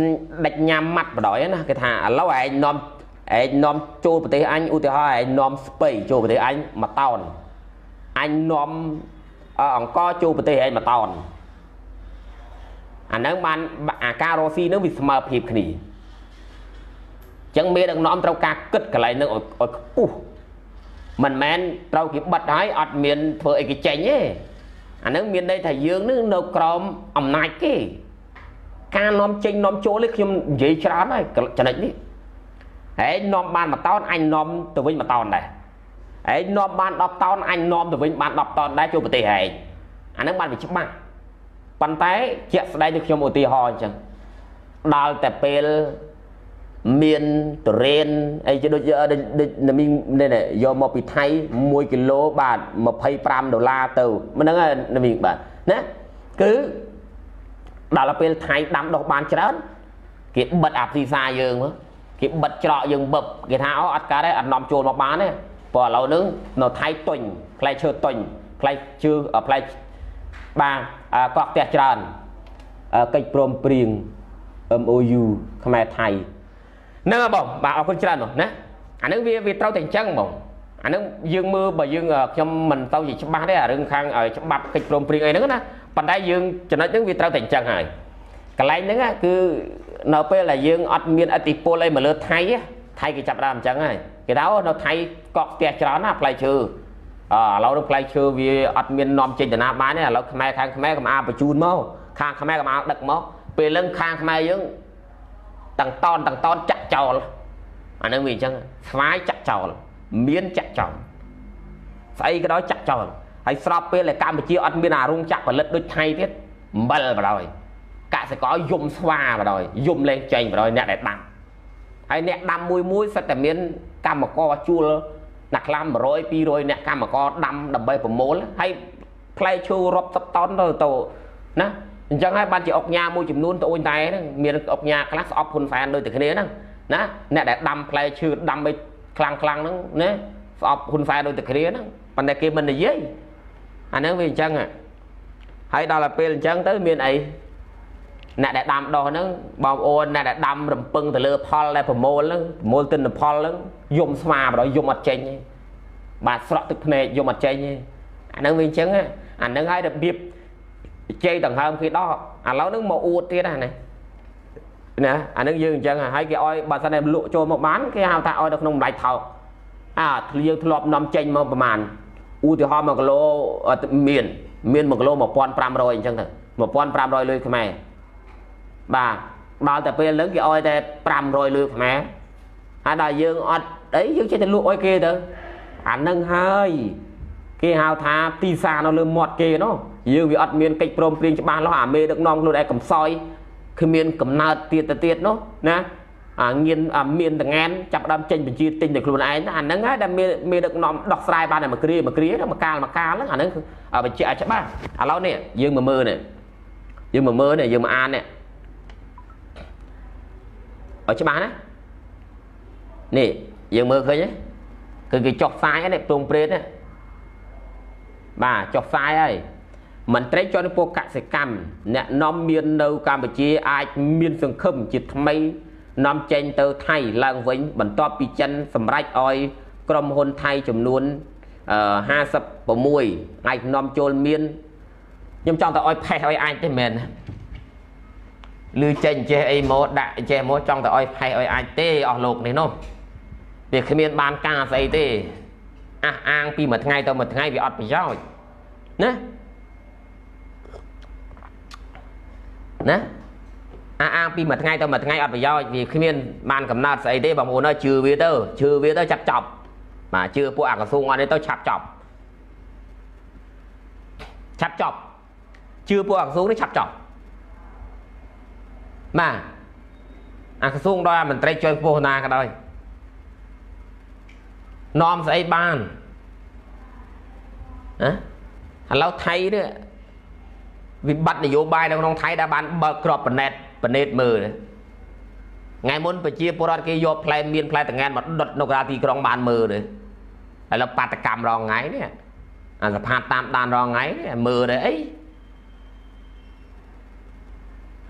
S1: ដាច់ញ៉ាំម៉ាត់បដ ாய் ណាគេថាឥឡូវឯងនាំឯងនាំចូលប្រទេសអញឧទាហរណ៍ឯងនាំស្ពៃចូលប្រទេសអញមួយតោនអញនាំអង្គចូលប្រទេសឯងមួយតោន អាហ្នឹងបានអាការរស់ស៊ីហ្នឹងវាស្មើភាពគ្នាអញ្ចឹងមេដឹកនាំត្រូវការគិតកន្លែងហ្នឹងឲ្យខ្ពស់មិនមែនត្រូវគេបិទហើយអត់មានធ្វើអីគេចេញទេអាហ្នឹងមានន័យថាយើងនឹងនៅក្រោមអំណាចគេការនាំចេញនាំចូលនេះខ្ញុំនិយាយច្រើនហើយចំណុចនេះឯងនាំបាន1តោនអញនាំទៅវិញ1តោនដែរឯងនាំបាន10តោនអញនាំទៅវិញបាន10តោនដែរចូលប្រទេសឯងអាហ្នឹងបានវាច្បាស់ ប៉ុន្តែជាក់ស្ដែងដូចខ្ញុំឧទាហរណ៍អញ្ចឹងដល់តែពេលមានតរេនអីជាដូចដូចណាមីនេះយកមកពីថៃ1គីឡូបាទ25ដុល្លារទៅមិនហ្នឹងណាមីបាទណាគឺដល់ពេលថៃដាំដុះបានច្រើនគេបិទអាផ្ស៊ីសាយើងមើលគេបិទច្រកយើងបឹបគេថាអូអត់កើតទេអត់នាំចូលមកបានទេព្រោះឥឡូវហ្នឹងនៅថៃទុញផ្លែឈើទុញផ្លែឈើផ្លែ បាទកក់ផ្ទះច្រើនកិច្ចព្រមព្រៀង MOU ខ្មែរថៃហ្នឹងបងបាទអរគុណច្រើនបងណាអាហ្នឹងវាវាត្រូវតែអញ្ចឹងបងអាហ្នឹងយើងមើលបើយើងខ្ញុំមិនទៅជាច្បាស់ទេអារឿងខាងច្បាប់កិច្ចព្រមព្រៀងអីហ្នឹងណាប៉ុន្តែយើងចំណុចហ្នឹងវាត្រូវតែអញ្ចឹងហើយកន្លែងហ្នឹងគឺនៅពេលដែលយើងអត់មានអតិពលអីមកលើថៃថៃគេចាប់ដើមអញ្ចឹងហើយគេថានៅថៃកក់ផ្ទះច្រើនណាផ្លែឈើអ ឥឡូវនឹងផ្លែឈើវាអត់មាននាំចេញតាណាបានទេឥឡូវខ្មែរខាងខ្មែរកំអាបញ្ជូនមកខាងខ្មែរកំអាដឹកមកពេលហ្នឹងខាងខ្មែរយើងតាំងតនតាំងតនចាក់ចោលអានឹងវាអញ្ចឹងស្វាយចាក់ចោលមានចាក់ចោលស្អីក៏ដោយចាក់ចោលហើយស្របពេលដែលកម្ពុជាអត់មានអារងចាក់ផលិតដូចថៃទៀតអំបិលបណ្ដោយកសិករយំស្វាបណ្ដោយយំលេងចែងបណ្ដោយអ្នកដែលដាំហើយអ្នកដាំមួយមួយសិតតែមានកម្មករជួល អ្នកខ្លះ100 200អ្នកកម្មករដាំដើម្បីប្រមូលហើយផ្លែឈើរាប់សិបតនទៅទៅណាអញ្ចឹងហើយបានជាអុកញ៉ាមួយចំនួនត្អូញតែហ្នឹងមានអុកញ៉ាខ្លះស្អប់ហ៊ុនសែនដូចតែគ្នាហ្នឹងណាអ្នកដែលដាំផ្លែឈើដាំឲ្យខ្លាំងខ្លាំងហ្នឹងណាស្អប់ហ៊ុនសែនដូចតែគ្នាហ្នឹងប៉ុន្តែគេមិននិយាយអាហ្នឹងវាអញ្ចឹងហើយដល់ទៅពេលអញ្ចឹងទៅមានអី អ្នកដែលដាំដោះហ្នឹងបងប្អូនអ្នកដែលដាំរំពឹងទៅលើផលដែលប្រមូលហ្នឹងប្រមូលទិន្នផលហ្នឹងយំស្មាបដ ாய் យំអត់ចេញទេបាទស្រក់ទឹកភ្នែកយំអត់ចេញទេអាហ្នឹងវាអញ្ចឹងអាហ្នឹងហើយរបៀបជ័យដង្ហើមគេដោះឥឡូវហ្នឹងមកអួតទៀតណាណាអាហ្នឹងយើងអញ្ចឹងហើយគេឲ្យបើសិនតែលក់ចូលមកបានគេហៅថាឲ្យនៅក្នុងម្លាយថោកអាយើងធ្លាប់នាំចេញមកប្រហែលឧទាហរណ៍1គីឡូមានមាន1គីឡូ1500អញ្ចឹងទៅ1500លុយខ្មែរ បាទដល់តែពេលហ្នឹងគេឲ្យតែ500លុយខ្មែរហើយដល់យើងអត់អីយើងចេះតែលក់ឲ្យគេទៅអានឹងហើយគេហៅថាទីសានៅលើមាត់គេនោះយើងវាអត់មានកិច្ចព្រមព្រៀងច្បាស់លាស់អាមេដឹកនាំខ្លួនឯងកំសោយគឺមានកំណើតទៀតទៅទៀតនោះណាអាងៀនមានតងែនចាប់ដើមចេញបញ្ជាទិញទៅខ្លួនឯងអាហ្នឹងហើយដែលមានមានដឹកនាំដោះស្រាយបានតែមួយគ្រាមួយគ្រាមួយកាលមួយកាលហ្នឹងអាហ្នឹងគឺបញ្ជាក់ច្បាស់ឥឡូវនេះយើងមកមើលនេះយើងមកមើលនេះយើងមកអាននេះ ឲ្យច្បាស់ណានេះយើងមើលឃើញទេគឺគេចុះផ្សាយនេះព្រមព្រេតនេះបាទចុះផ្សាយហើយមន្ត្រីជាន់ខ្ពស់កសិកម្មអ្នកនាំមាននៅកម្ពុជាអាចមានសង្ឃឹមជាថ្មីនាំចេញទៅថៃឡើងវិញ បន្ទាប់ពីចិនសម្រេចឲ្យក្រុមហ៊ុនថៃចំនួន56អាចនាំចូលមានខ្ញុំចង់ទៅឲ្យផេះឲ្យអាចទេមែន ឮចេញចេះអីមកដាក់ចេះមកចង់ទៅឲ្យផេះឲ្យអាចទេអស់លោកនេះនោះវាគ្មានបានការស្អីទេអះអាងពីមួយថ្ងៃទៅមួយថ្ងៃវាអត់ប្រយោជន៍ណាណាអះអាងពីមួយថ្ងៃទៅមួយថ្ងៃអត់ប្រយោជន៍វាគ្មានបានកំណត់ស្អីទេបងប្អូនអើយជឿវាទៅជឿវាទៅចាប់ចប់បាទជឿពួកអាក្រសួងអត់ទេទៅឆាប់ចប់ឆាប់ចប់ជឿពួកអាក្រសួងនេះឆាប់ចប់ បាទអាក្រសួងដោយមន្ត្រីជាន់ខ្ពស់ណាក៏ដោយនាំស្អីបានណាឥឡូវថៃនេះវិបត្តិនយោបាយនៅក្នុងថៃដែលបានបើកក្របបណេតបណេតមើលថ្ងៃមុនប្រជាពលរដ្ឋគេយកផ្លែមានផ្លែតង្កែនមកដុតនៅកណ្ដាលទីក្រុងបានមើលទេឥឡូវបាតកម្មរងថ្ងៃនេះអាសភាតាមដានរងថ្ងៃមើលទៅអី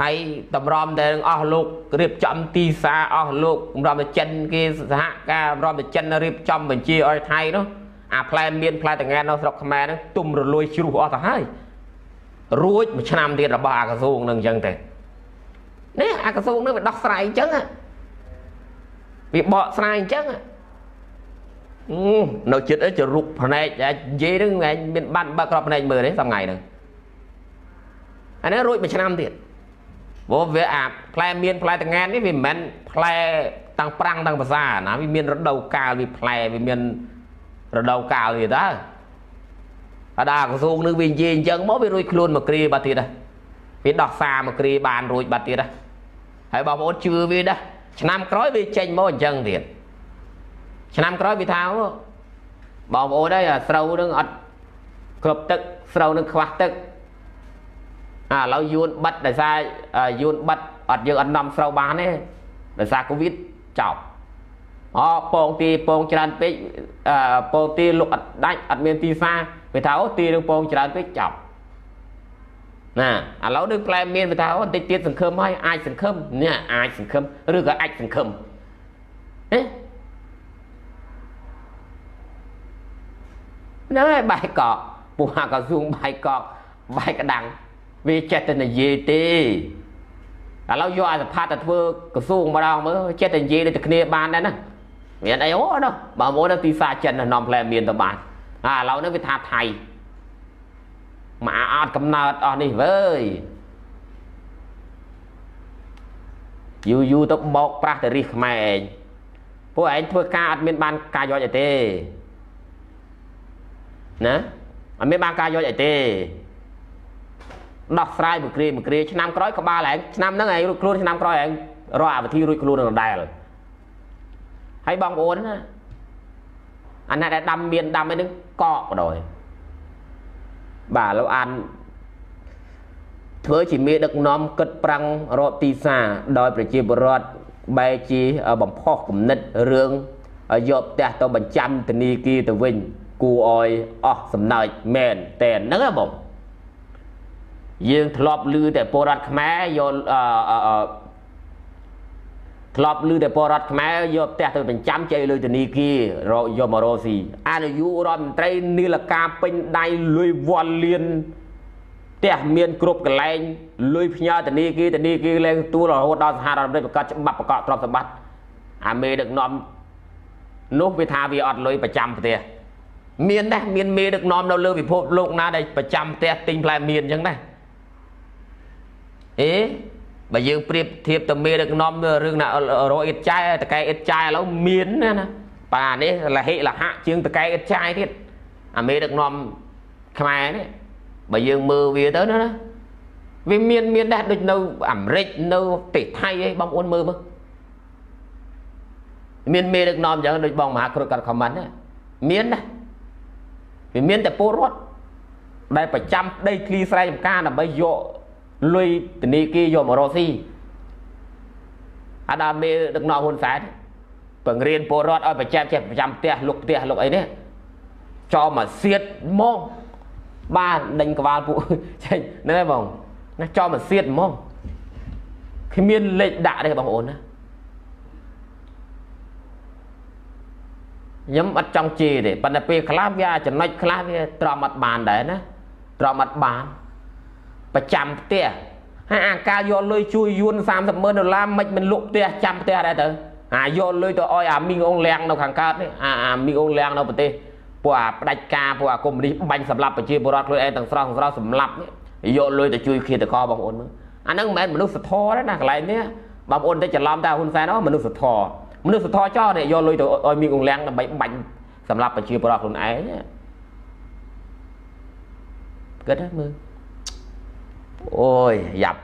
S1: ហើយតម្រាំតែអស់លោករៀបចំទីផ្សារអស់លោកតម្រាំតែចិនគេសហការតម្រាំតែចិនរៀបចំបញ្ជាឲ្យថៃនោះអាផ្លែមានផ្លែតង្កែនៅស្រុកខ្មែរនោះទុំរលួយជ្រុះអស់ទៅហើយរួចមួយឆ្នាំទៀតរបស់អាក្រសួងនឹងអញ្ចឹងទៅនេះអាក្រសួងនឹងវាដោះស្រាយអញ្ចឹងវាបកស្រាយអញ្ចឹងនៅចិត្តអីចរុកភ្នែកនិយាយនឹងឯងមានបាត់បើក្របភ្នែកមើលទេសថ្ងៃហ្នឹងអានេះរួចមួយឆ្នាំទៀត ព្រោះវាអាផ្លែមានផ្លែតង្កែននេះវាមិនមែនផ្លែតាំងប្រាំងតាំងភាសាណាវាមានរដូវកាលវាផ្លែវាមានរដូវកាលវាតើអាដាក្រសួងនឹងវានិយាយអញ្ចឹងមកវារួចខ្លួនមកគ្រាបាត់ទៀតវាដោះសារមកគ្រាបានរួចបាត់ទៀតហើយបងប្អូនជឿវាដែរឆ្នាំក្រោយវាចេញមកអញ្ចឹងទៀតឆ្នាំក្រោយវាថាបងប្អូនហើយស្រូវនឹងអត់គ្រប់ទឹកស្រូវនឹងខ្វះទឹកអា ឥឡូវយួនបិទដោយសារយួនបិទអត់យើងអត់នាំស្រូវបានទេដោយសារកូវីដចប់អពងទីពងច្រើនពេកពងទីលុកអត់ដាច់អត់មានទីផ្សារវាថាអូទីនឹងពងច្រើនពេកចប់ណាឥឡូវនឹងផ្លែមានវាថាអូបន្តិចទៀតសង្ឃឹមហើយអាចសង្ឃឹមនេះអាចសង្ឃឹមឬក៏អាចសង្ឃឹមហេហ្នឹងហើយបាយកកពួកអាក្រសួងបាយកកបាយកដាំង វាចេះតែនិយាយទេឥឡូវយកអាសផាតទៅធ្វើក្រសួងម្ដងមើលចេះតែនិយាយដូចតែគ្នាបានដែរណាមានអីអូនោះបើមកនៅទីផ្សារចិននាំផ្លែមានទៅបានអាឥឡូវនេះវាថាថៃមកអត់កំណើតអស់នេះវើយយូរយូរទៅបោកប្រាស់ទៅរិះខ្មែរឯងពួកឯងធ្វើការអត់មានបានការយកអីទេណាអត់មានបានការយកអីទេ ដោះស្រាយមួយគ្រាមួយគ្រាឆ្នាំក្រោយក្បាលឯងឆ្នាំហ្នឹងឯងរួចខ្លួនឆ្នាំក្រោយឯងរកអាវិធីរួចខ្លួននឹងដដែលហើយបងប្អូនណាអាណាដែលដាំមានដាំអីហ្នឹងកកបដ ாய் បាទលោកអានធ្វើជាមេដឹកនាំគិតប្រាំងរកទីសាដោយប្រជាពលរដ្ឋបែរជាបំផុសគំនិតរឿងយកផ្ទះទៅបញ្ចាំធនីគារទៅវិញគួរឲ្យអស់សំណើចមែនតែហ្នឹងហ៎បង យើងធ្លាប់ឮតែពលរដ្ឋខ្មែរយកអឺធ្លាប់ឮតែពលរដ្ឋខ្មែរយកផ្ទះទៅបញ្ចាំចៃលុយធនីគាររកយកមករកស៊ីអនុយុរដ្ឋមន្ត្រីនីលការពេញដៃលុយវ៉ាន់លៀនផ្ទះមានគ្រប់កន្លែងលុយផ្ញើធនីគារធនីគារលែងទួលរហូតដល់សហរដ្ឋអាមេរិកប្រកាសច្បាប់ប្រកបទ្រព្យសម្បត្តិអាមេដឹកនាំនោះវាថាវាអត់លុយប្រចាំផ្ទះមានដែរមានមេដឹកនាំនៅលើពិភពលោកណាដែលប្រចាំផ្ទះទិញផ្លែមៀនអញ្ចឹងដែរ អេបើយើងប្រៀបធៀបទៅមេដឹកនាំរឿងណារកអ៊ីតចាយតកែអ៊ីតចាយឥឡូវមានណាណាបាទនេះលហិលហៈជាងតកែអ៊ីតចាយទៀតអាមេដឹកនាំខ្មែរនេះបើយើងមើលវាទៅណាវាមានមានដែរដូចនៅអាមេរិកនៅប្រទេសថៃអីបងប្អូនមើលមើលមានមេដឹកនាំអញ្ចឹងដូចបងមហាគ្រុតគាត់ខមមិនមានដែរវាមានតែពលរដ្ឋដែលប្រចាំដីធ្លីស្រែចម្ការដើម្បីយក លុយធនីគារយកមករកស៊ីអាដាមេដឹកនាំហ៊ុនសែនបង្រៀនពលរដ្ឋឲ្យប្រចាំចេះប្រចាំផ្ទះលុកផ្ទះលុកអីនេះចោលមកសៀតហ្មងបានដេញក្បាលពួកចេញហ្នឹងហើយបងណាចោលមកសៀតហ្មងគ្មានលេខដាក់ទេបងប្អូនណាខ្ញុំអត់ចង់ជេរទេប៉ុន្តែពេលខ្លះវាចំណុចខ្លះវាត្រមអត់បានដែរណាត្រមអត់បាន ប្រចាំផ្ទះហើយអាការយកលុយជួយយួន30ម៉ឺនដុល្លារមិនមិនលក់ផ្ទះចាំផ្ទះដែរទៅអាយកលុយទៅអោយអាមីងអងលៀងនៅខាងកើតនេះអាអាមីងអងលៀងនៅប្រទេសពួកអាផ្ដាច់ការពួកអាកុំនេះបាញ់សម្លាប់ប្រជាពលរដ្ឋខ្លួនឯងទាំងស្រស់ទាំងស្រស់សម្លាប់នេះយកលុយទៅជួយឃាតករបងប្អូនមើលអាហ្នឹងមិនមែនមនុស្សធម៌ទេណាកន្លែងនេះបងប្អូនទៅច្រឡំតែហ៊ុនសែនអូមនុស្សធម៌មនុស្សធម៌ចោលនេះយកលុយទៅឲ្យមីងអងលៀងដើម្បីបាញ់សម្លាប់ប្រជាពលរដ្ឋខ្លួនឯងគិតហ្នឹងមើល អូយយ៉ាប់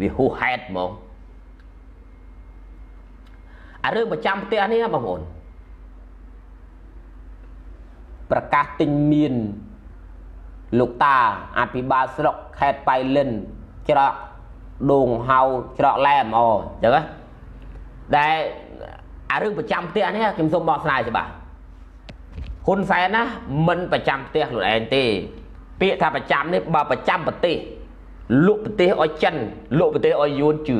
S1: វាហួសហេតុហ្មងអារឿងប្រចាំផ្ទះនេះបងប្អូនប្រកាសទិញមានលោកតាអភិបាលស្រុកខេត្តបៃលិន ច្រកដងហៅច្រកឡែមអូអញ្ចឹងណាដែលអារឿងប្រចាំផ្ទះនេះខ្ញុំសូមបកស្រាយច្បាស់ ហ៊ុនសែនណាមិនប្រចាំផ្ទះខ្លួនឯងទេ ពាក្យថាប្រចាំនេះបើប្រចាំប្រទេសលក់ប្រទេសឲ្យចិនលក់ប្រទេសឲ្យយួនជឿ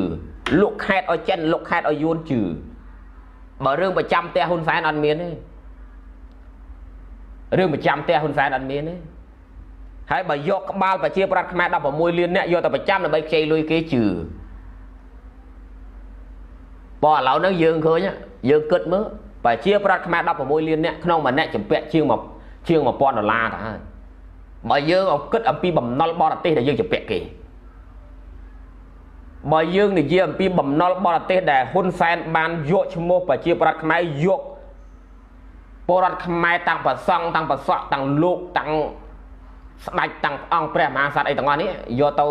S1: លក់ខេតឲ្យចិនលក់ខេតឲ្យយួនជឿបើរឿងប្រចាំផ្ទះហ៊ុនសែនអត់មានទេរឿងប្រចាំផ្ទះហ៊ុនសែនអត់មានទេហើយបើយកក្បាលប្រជាប្រដ្ឋខ្មែរ16លានអ្នកយកទៅប្រចាំដើម្បីខ្ចីលុយគេជឿបើឥឡូវហ្នឹងយើងឃើញយើងគិតមើល ប្រជាប្រដ្ឋខ្មែរ16លានអ្នកក្នុងម្នាក់ចម្ពាក់ជាងមកជាង1000ដុល្លារទៅហើយបើយើងអគិតអំពីបំណុលបរទេសដែលយើងចម្ពាក់គេបើយើងនិយាយអំពីបំណុលបរទេសដែលហ៊ុនសែនបានយកឈ្មោះប្រជាប្រដ្ឋខ្មែរយកពលរដ្ឋខ្មែរតាំងប្រសង់តាំងប្រសក់តាំងលោកតាំងស្ដេចតាំងអង្គព្រះមហាក្សត្រអីទាំងអស់នេះយកទៅ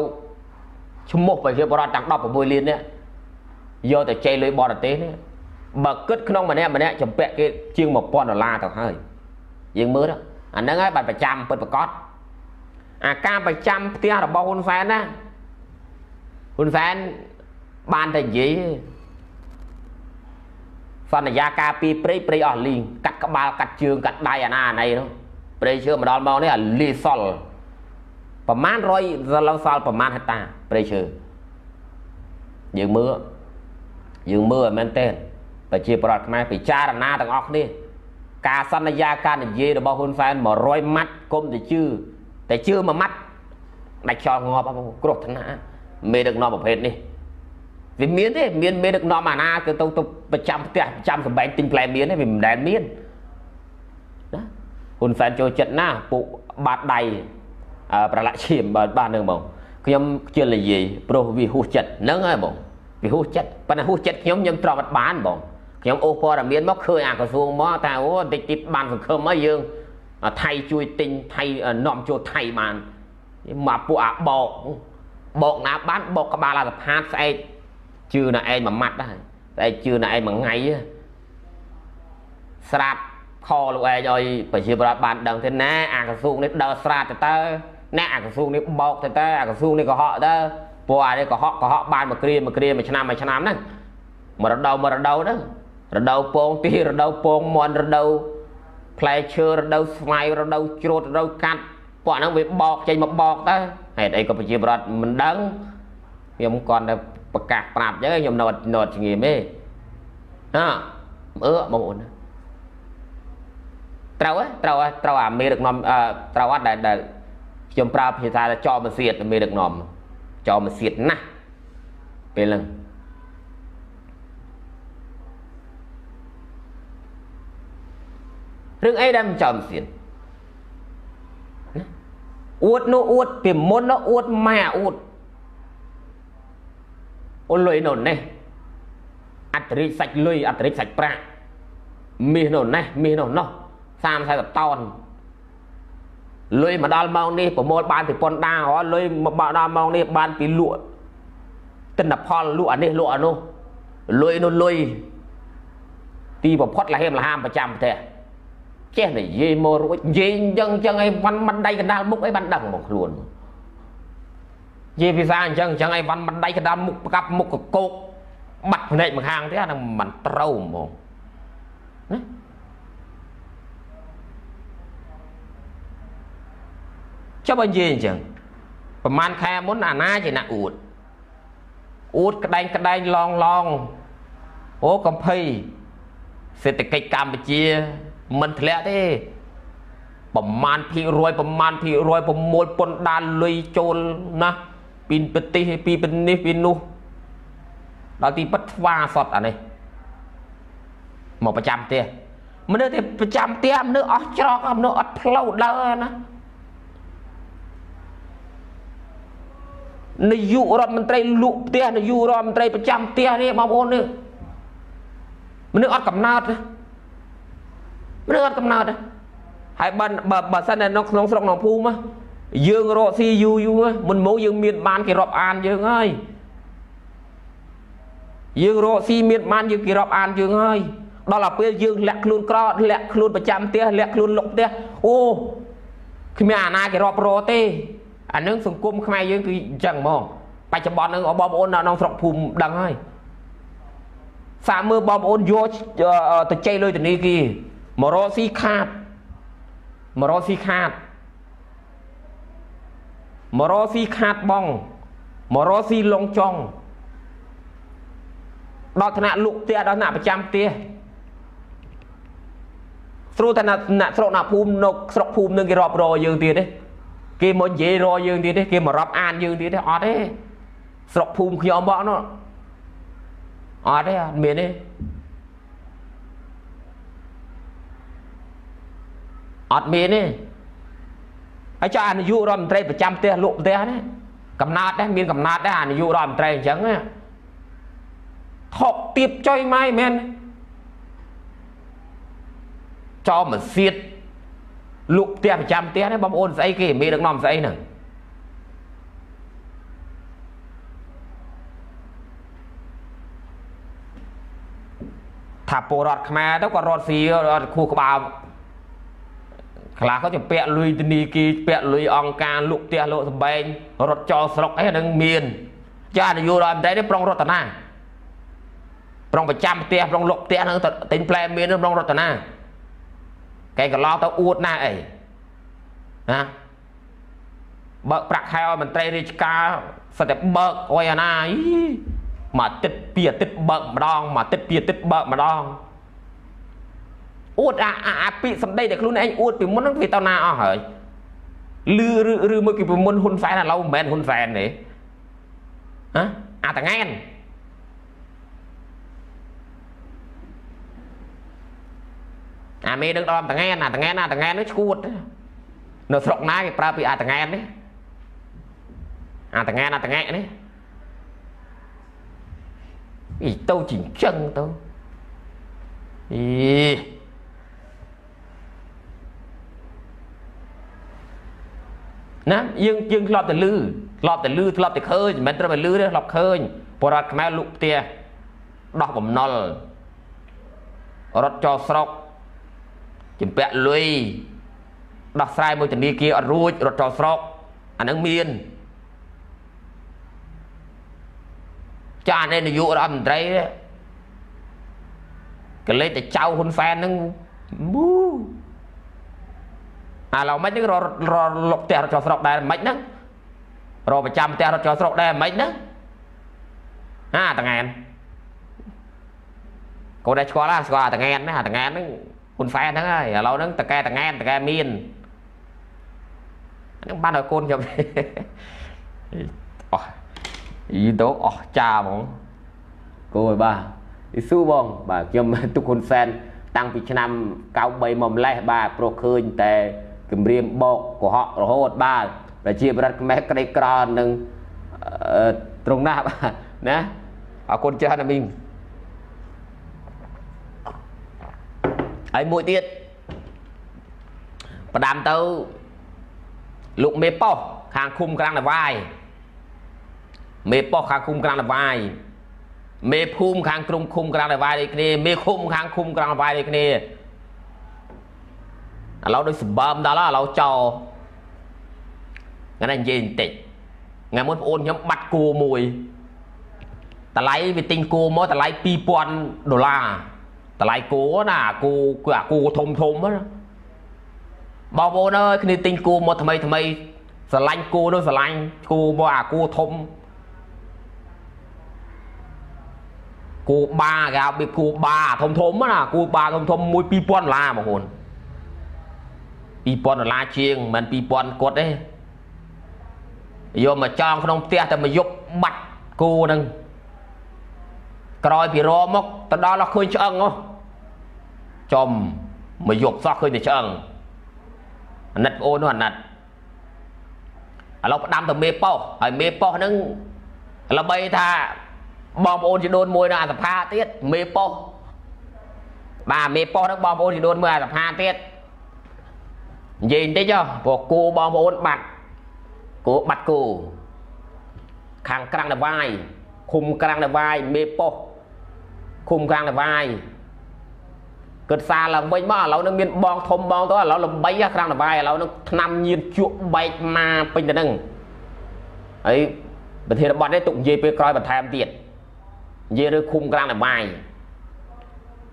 S1: ឈ្មោះប្រជាពលរដ្ឋតាំង16លាននេះយកទៅចែកលុយបរទេសនេះ បើគិតក្នុងម្នាក់ម្នាក់ចម្ពាក់គេជាង1000ដុល្លារទៅហើយយើងមើលអាហ្នឹងហើយបាត់ប្រចាំពិតប្រកបអាការប្រចាំផ្ទះរបស់ហ៊ុនសែនណាហ៊ុនសែនបានតែនិយាយសន្យាការពីព្រៃព្រៃអស់លីងកាត់ក្បាលកាត់ជើងកាត់ដៃអាណាអាណីនោះព្រៃឈើមកដល់មកនេះអាលីសល់ប្រមាណ100សឡងសល់ប្រមាណហិតាព្រៃឈើយើងមើលយើងមើលឲ្យមែនទេ ប្រជាប្រដ្ឋខ្មែរពិចារណាទាំងអស់គ្នាការសន្យាការនិយាយរបស់ហ៊ុនសែន100ម៉ាត់គុំទៅជឿតែជឿមួយម៉ាត់ដាច់ខ្យល់ងាប់គ្រោះថ្នាក់មេដឹកនាំប្រភេទនេះវាមានទេមានមេដឹកនាំអាណាគឺទៅទៅប្រចាំផ្ទះប្រចាំសម្បែងទិញផ្លែមៀនទេវាមិនដែលមានណាហ៊ុនសែនចូលចិត្តណាពួកបាតដៃប្រឡាក់ឈាមបើបាននឹងបងខ្ញុំខ្ជិលនិយាយព្រោះវាហួសចិត្តហ្នឹងហើយបងវាហួសចិត្តប៉ុន្តែហួសចិត្តខ្ញុំខ្ញុំត្រង់អត់បានបង ខ្ញុំអូសព័ត៌មានមកឃើញអាក្រសួងមកថាអូបន្តិចទៀតបានសង្ឃឹមហើយយើងថៃជួយទិញថៃនាំចូលថៃបានមកពួកអាបោកបោកណាបានបោកក្បាលអាសផាតស្អែកជឿណាឯងមួយម៉ាត់ដែរស្អែកជឿណាឯងមួយថ្ងៃស្រាប់ខលោកឯងឲ្យប្រជាប្រដ្ឋបានដឹងទេណាអាក្រសួងនេះដើរស្រាតទៅតើអ្នកអាក្រសួងនេះបោកទៅតើអាក្រសួងនេះកុហកទៅព្រោះអានេះកុហកកុហកបានមួយគ្រាមួយគ្រាមួយឆ្នាំមួយឆ្នាំហ្នឹងមករដូវមករដូវហ្នឹង រដូវពងទីរដូវពងមន់រដូវផ្លែឈើរដូវស្វាយរដូវច្រូតរដូវកាត់ពួកហ្នឹងវាបោកចេញមកបោកទៅហេតុអីក៏ប្រជាប្រដ្ឋមិនដឹងខ្ញុំគាត់តែប្រកាសប្រាប់អញ្ចឹងខ្ញុំនៅនៅជំងឺទេណាអឺបងប្អូនត្រូវហ៎ត្រូវហ៎ត្រូវអាមេដឹកនាំត្រូវអត់ដែលដែលខ្ញុំប្រើភាសាថាចោលមកសៀតមេដឹកនាំចោលមកសៀតណាស់ពេលហ្នឹង រឿងអីដែលមិនចោលមកសៀតអួតនោះអួតពីមុននោះអួតម៉ែអួតអូលុយនោះនេះអត្តរិទ្ធសាច់លុយអត្តរិទ្ធសាច់ប្រាក់មាសនោះនេះមាសនោះនោះ30 40តោនលុយមកដល់ម៉ោងនេះប្រមូលបានពីប៉ុនដាហ៎លុយមកដល់ម៉ោងនេះបានពីលក់ទិន្នផលលក់អានេះលក់អានោះលុយនោះលុយទីប្រផុតលហេមលហាមប្រចាំផ្ទះ ចេះនិយាយមករួចនិយាយអញ្ចឹងអញ្ចឹងឯងវ៉ាន់មិនដៃកណ្ដាលមុខអីបានដឹងមកខ្លួននិយាយភាសាអញ្ចឹងអញ្ចឹងឯងវ៉ាន់មិនដៃកណ្ដាលមុខប្រកាប់មុខកកោកបាត់ភ្នែកម្ខាងទេអានឹងមិនត្រូវហ្មងណាចុះបើនិយាយអញ្ចឹងប្រហែលខែមុនអាណាជាអ្នកអួតអួតក្តែងក្តែងឡងឡងអូកំភៃសេដ្ឋកិច្ចកម្ពុជា មិនធ្លាក់ទេប្រមាណភាគរយប្រមាណភាគរយប្រមូលពន្ធដានលុយចូលណាពីប្រទេសពីប្រនេះពីនោះដល់ទីពិតស្វាសតអានេះមកប្រចាំផ្ទះមនុស្សទេប្រចាំផ្ទះមនុស្សអស់ច្រកមនុស្សអត់ផ្លូវដើរណានាយករដ្ឋមន្ត្រីលក់ផ្ទះនាយករដ្ឋមន្ត្រីប្រចាំផ្ទះនេះបងប្អូននេះមនុស្សអត់កំណត់ មនុស្សអត់កំណត់ហើយបើបើសិនតែនៅក្នុងស្រុកក្នុងភូមិយើងរកស៊ីយូរយូរមុនមកយើងមានបានគេរាប់អានយើងហើយយើងរកស៊ីមានបានយើងគេរាប់អានយើងហើយដល់ទៅពេលយើងលាក់ខ្លួនក្រលាក់ខ្លួនប្រចាំផ្ទះលាក់ខ្លួនលុកផ្ទះអូគ្មានអាណាគេរាប់រទេអានឹងសង្គមខ្មែរយើងគឺអញ្ចឹងហ្មងបច្ចុប្បន្ននឹងបងប្អូននៅក្នុងស្រុកភូមិដឹងហើយសាកមើលបងប្អូនយកទៅចៃលុយធនីគី មករកស៊ីខាតមករកស៊ីខាតមករកស៊ីខាតបងមករកស៊ីលងចង់ដល់ថ្នាក់លក់ផ្ទះដល់ថ្នាក់ប្រចាំផ្ទះស្រួលតែអ្នកស្រុកណាភូមិនៅស្រុកភូមិនឹងគេរាប់រយយើងទៀតទេគេមកនិយាយរយយើងទៀតទេគេមករាប់អានយើងទៀតទេអត់ទេស្រុកភូមិខ្ញុំបោះនោះអត់ទេអត់មានទេ អត់មានទេហើយចុះអានាយករដ្ឋមន្ត្រីប្រចាំផ្ទះលក់ផ្ទះនេះកំណត់ដែរមានកំណត់ដែរអានាយករដ្ឋមន្ត្រីអញ្ចឹងថប់ទៀបចុយម៉ៃមែនចោលមកសៀតលក់ផ្ទះប្រចាំផ្ទះនេះបងប្អូនស្អីគេមានដឹកនាំស្អីហ្នឹងថាពលរដ្ឋខ្មែរទៅក៏រត់ស៊ីរត់ខួរក្បាល ខ្លះក៏ជាពាក់លុយធនីគីពាក់លុយអង្គការលក់ផ្ទះលក់សម្បែងរត់ចោលស្រុកអីហ្នឹងមានចានយោរដ្ឋមន្ត្រីនេះប្រុងរតនាប្រុងប្រចាំផ្ទះប្រុងលក់ផ្ទះហ្នឹងទិញផ្លែមានប្រុងរតនាគេកន្លងទៅអួតណាស់អីណាបើកប្រាក់ខែឲ្យមន្ត្រីរាជការសិតតែបើកអុយអាណាអីមួយអាទិត្យពីរអាទិត្យបើកម្ដងមួយអាទិត្យពីរអាទិត្យបើកម្ដង អួតអាអាពាក្យសម្ដីដែលខ្លួនឯងអួតពីមុនហ្នឹងវាទៅណាអស់ហើយលឺឬឬមួយពីពីមុនហ៊ុនសែនឥឡូវមិនមែនហ៊ុនសែនទេហ៎អាតងែនអាមេនឹងដល់តងែនអាតងែនអាតងែននោះឈួតនៅស្រុកណាគេប្រើពីអាតងែននេះអាតងែនអាតងែនេះអីទៅចិញ្ចឹងទៅអី ណាយើងយើងធ្លាប់តែលឺធ្លាប់តែលឺធ្លាប់តែឃើញមិនមែនត្រឹមតែលឺទេធ្លាប់ឃើញបរដ្ឋខ្មែរលុកផ្ទះដោះបំណុលរត់ចោលស្រុកជំពាក់លុយដោះស្រាយមួយធនាគារអត់រួចរត់ចូលស្រុកអានឹងមានចានេះនាយករដ្ឋមន្ត្រីកលេចតែចៅហ៊ុនសែនហ្នឹងមូ អាឡូវមិនហ្នឹងររលុកផ្ទះរត់ចូលស្រុកដែរមិនហ្នឹងរប្រចាំផ្ទះរត់ចូលស្រុកដែរមិនហ្នឹងហាតងែនកូនដែរស្គាល់ហ่าស្គាល់អាតងែនណាអាតងែនហ្នឹងហ៊ុនសែនហ្នឹងហើយឥឡូវហ្នឹងតកែតងែនតកែមានហ្នឹងបានឲ្យកូនខ្ញុំអស់យីទៅអស់ចាហ្មងគោឲ្យបាទអ៊ីស៊ូបងបាទខ្ញុំទុកហ៊ុនសែនតាំងពីឆ្នាំ93មកម្លេះបាទព្រោះឃើញតែ គម្រាមបោកកុហករហូតបាទប្រជាប្រដ្ឋខ្មែរក្រីក្រនឹងត្រង់ណាបាទណាអរគុណច្រើនណាមីងហើយមួយទៀតផ្ដាំទៅលោកមេប៉ោះខាងឃុំក្រាំងនវាយមេប៉ោះខាងឃុំក្រាំងនវាយមេភូមិខាងក្រុមឃុំក្រាំងនវាយដូចគ្នាមេឃុំខាងឃុំក្រាំងនវាយដូចគ្នា ឥឡូវដូចសម្បើមដល់ឥឡូវចោថ្ងៃនេះនិយាយបន្តិចថ្ងៃមុនបងអូនខ្ញុំបាត់គោមួយតម្លៃវាទិញគោមកតម្លៃ2000ដុល្លារតម្លៃគោណាគោគឺអាគោធំធំណាបងប្អូនអើយគ្នាទិញគោមកថ្មីថ្មីស្រឡាញ់គោនោះស្រឡាញ់គោមកអាគោធំគោបាគេហៅវាគោបាធំធំណាគោបាធំធំមួយ2000ដុល្លារបងប្អូន 2000ដុល្លារជាងមិន2000គាត់ទេយកមកចងក្នុងផ្ទះតែមកយប់បាត់គោហ្នឹងក្រោយពីរមកទៅដល់ដល់ឃើញឆ្អឹងហ៎ចំមកយប់សោះឃើញតែឆ្អឹងអាណិតប្អូននោះអាណិតឥឡូវផ្ដាំទៅមេប៉ោះហើយមេប៉ោះហ្នឹងល្បីថាបងប្អូនជីដូនមួយនៅអាសភាទៀតមេប៉ោះបាទមេប៉ោះហ្នឹងបងប្អូនជីដូនមួយអាសភាទៀត និយាយបន្តិចហ៎ព្រោះគូបងប្អូនបាត់គោបាត់គោខាងក្រាំងដវាយឃុំក្រាំងដវាយមេប៉ុសឃុំក្រាំងដវាយគិតសារឡើងវិញមកឥឡូវនឹងមានបងធំបងទៅឥឡូវល្បីក្រាំងដវាយឥឡូវនឹងឆ្នាំញៀនជក់បែកមកពេញទៅនឹងហើយប្រធានបទនេះទុកនិយាយពេលក្រោយបន្ថែមទៀតនិយាយរឿងឃុំក្រាំងដវាយ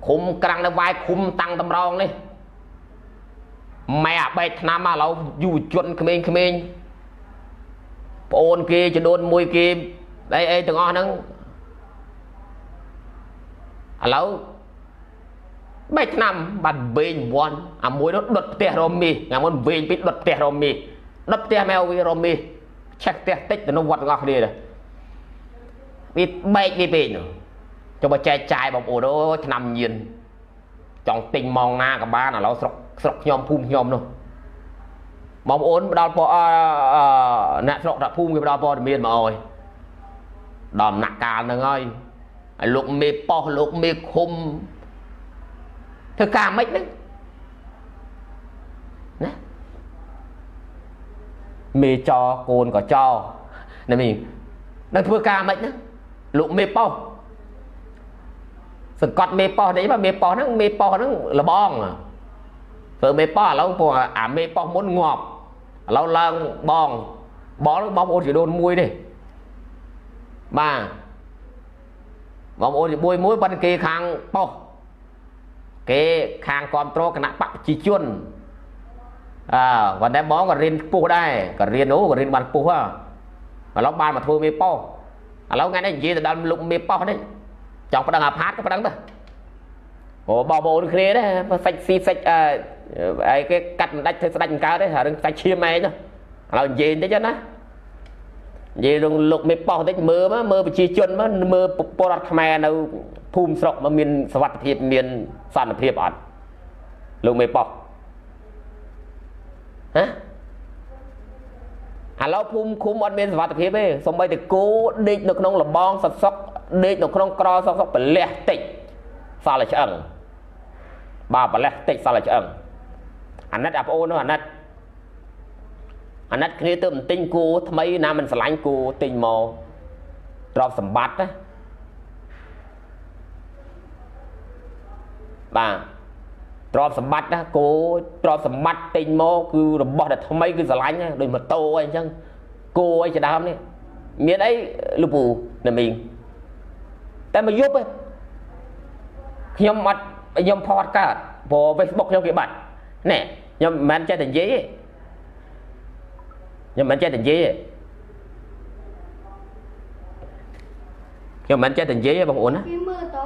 S1: ឃុំក្រាំងដវាយឃុំតាំងតម្រងនេះ ម៉ែអាបែកឆ្នាំមកឥឡូវយុវជនក្មេងៗប្អូនគេចដូនមួយគេអីអីទាំងអស់ហ្នឹងឥឡូវបែកឆ្នាំបាត់វែងវ័នអាមួយនោះដុតផ្ទះរមីថ្ងៃមុនវែងពីដុតផ្ទះរមីដុតផ្ទះម៉ែវារមីឆេះផ្ទះតិចទៅនោះវត្តទាំងអស់គ្នាវាបែកវាពេកនោះចុះបើចែកចាយបងប្អូនអូឆ្នាំញៀនចង់ទិញម៉ោងណាក៏បានឥឡូវស្រុក ស្រុកខ្ញុំភូមិខ្ញុំនោះបងប្អូនផ្ដល់ពណ៌អ្នកស្រុកតាភូមិគេផ្ដល់ព័ត៌មានមកអើយដល់ដំណាក់កាលហ្នឹងហើយហើយលោកមេប៉ោះលោកមេឃុំធ្វើការម៉េចហ្នឹងណាមេចកូនក៏ចណាមីនឹងធ្វើការម៉េចហ្នឹងលោកមេប៉ោះសង្កត់មេប៉ោះនេះមេប៉ោះហ្នឹងមេប៉ោះហ្នឹងលបង ធ្វើមេប៉ោះឥឡូវពួកអាមេប៉ោះមុនងាប់ឥឡូវឡើងបងបងបងប្អូនជីដូនមួយទេបាទបងប្អូនជាមួយមួយបាត់គេខាងប៉ុសគេខាងគ្រប់គ្រងគណៈបកប្រជាជនអើប៉ុន្តែបងក៏រៀនពុះដែរក៏រៀនអូក៏រៀនបានពុះហ៎ឥឡូវបានមកធ្វើមេប៉ុសឥឡូវថ្ងៃនេះនិយាយទៅដល់លោកមេប៉ុសនេះចង់ប្តឹងអាផាតក៏ប្តឹងទៅអូបងប្អូនគ្នាដែរសាច់ស៊ីសាច់អឺ អីគេកាត់មិនដាច់ធ្វើស្ដាច់មិនកើតទេរឿងសាច់ឈាមឯងឥឡូវនិយាយបន្តិចណានិយាយរឿងលោកមេប៉ោះបន្តិចមើលមកមើលប្រជាជនមកមើលពលរដ្ឋខ្មែរនៅភូមិស្រុកមកមានសវត្ថភាពមានសន្តិភាពអត់លោកមេប៉ោះហ៎ឥឡូវភូមិឃុំអត់មានសវត្ថភាពទេសំបីតែគោដេកនៅក្នុងលបងសសុកដេកនៅក្នុងក្រសសុកប្រលះតិចសល់តែឆ្អឹងបាទប្រលះតិចសល់តែឆ្អឹង អាណិតអាប្អូននោះអាណិតអាណិតគ្នាទៅមិនទិញគោថ្មីណាមិនស្រឡាញ់គោទិញមកទ្រព្យសម្បត្តិណាបាទទ្រព្យសម្បត្តិណាគោទ្រព្យសម្បត្តិទិញមកគឺរបស់ដែលថ្មីគឺស្រឡាញ់ដូចម៉ូតូអីអញ្ចឹងគោអីជាដើមនេះមានអីលោកពូណាមីងតែមកយប់ឯងខ្ញុំអត់ខ្ញុំផតកើតព្រោះ Facebook ខ្ញុំគេបាត់ ណែខ្ញុំមិនមែនចេះតែនិយាយទេខ្ញុំមិនចេះតែនិយាយទេខ្ញុំមិនចេះតែនិយាយទេបងប្អូនណា
S2: គេមើលទៅ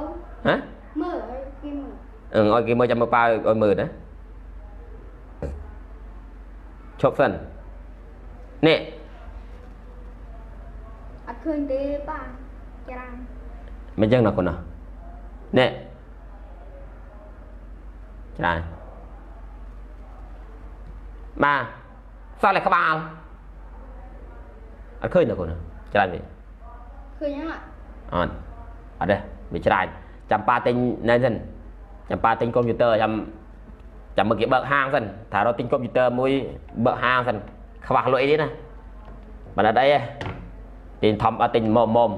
S1: ហ៎
S2: មើលឲ្យគេមើល
S1: អឺឲ្យគេមើលចាំមើលប៉ាឲ្យមើលណាឈប់សិននេះ
S2: អត់ឃើញទេប៉ាច្រើន
S1: មិនចឹងណាកូនណានេះច្រើន បាទសល់តែក្បាលអត់ឃើញណាកូនណាច្រើនទេ
S2: ឃើញហ្នឹង
S1: អត់អត់ទេវាច្រើនចាំប៉ាទិញនៅសិនចាំប៉ាទិញកុំព្យូទ័រចាំចាំមើលគេបើកហាងសិនថារត់ទិញកុំព្យូទ័រមួយបើកហាងសិនខ្វះលុយអីទេណាមិនអត់អីទេទិញធំអត់ទិញមុំមុំ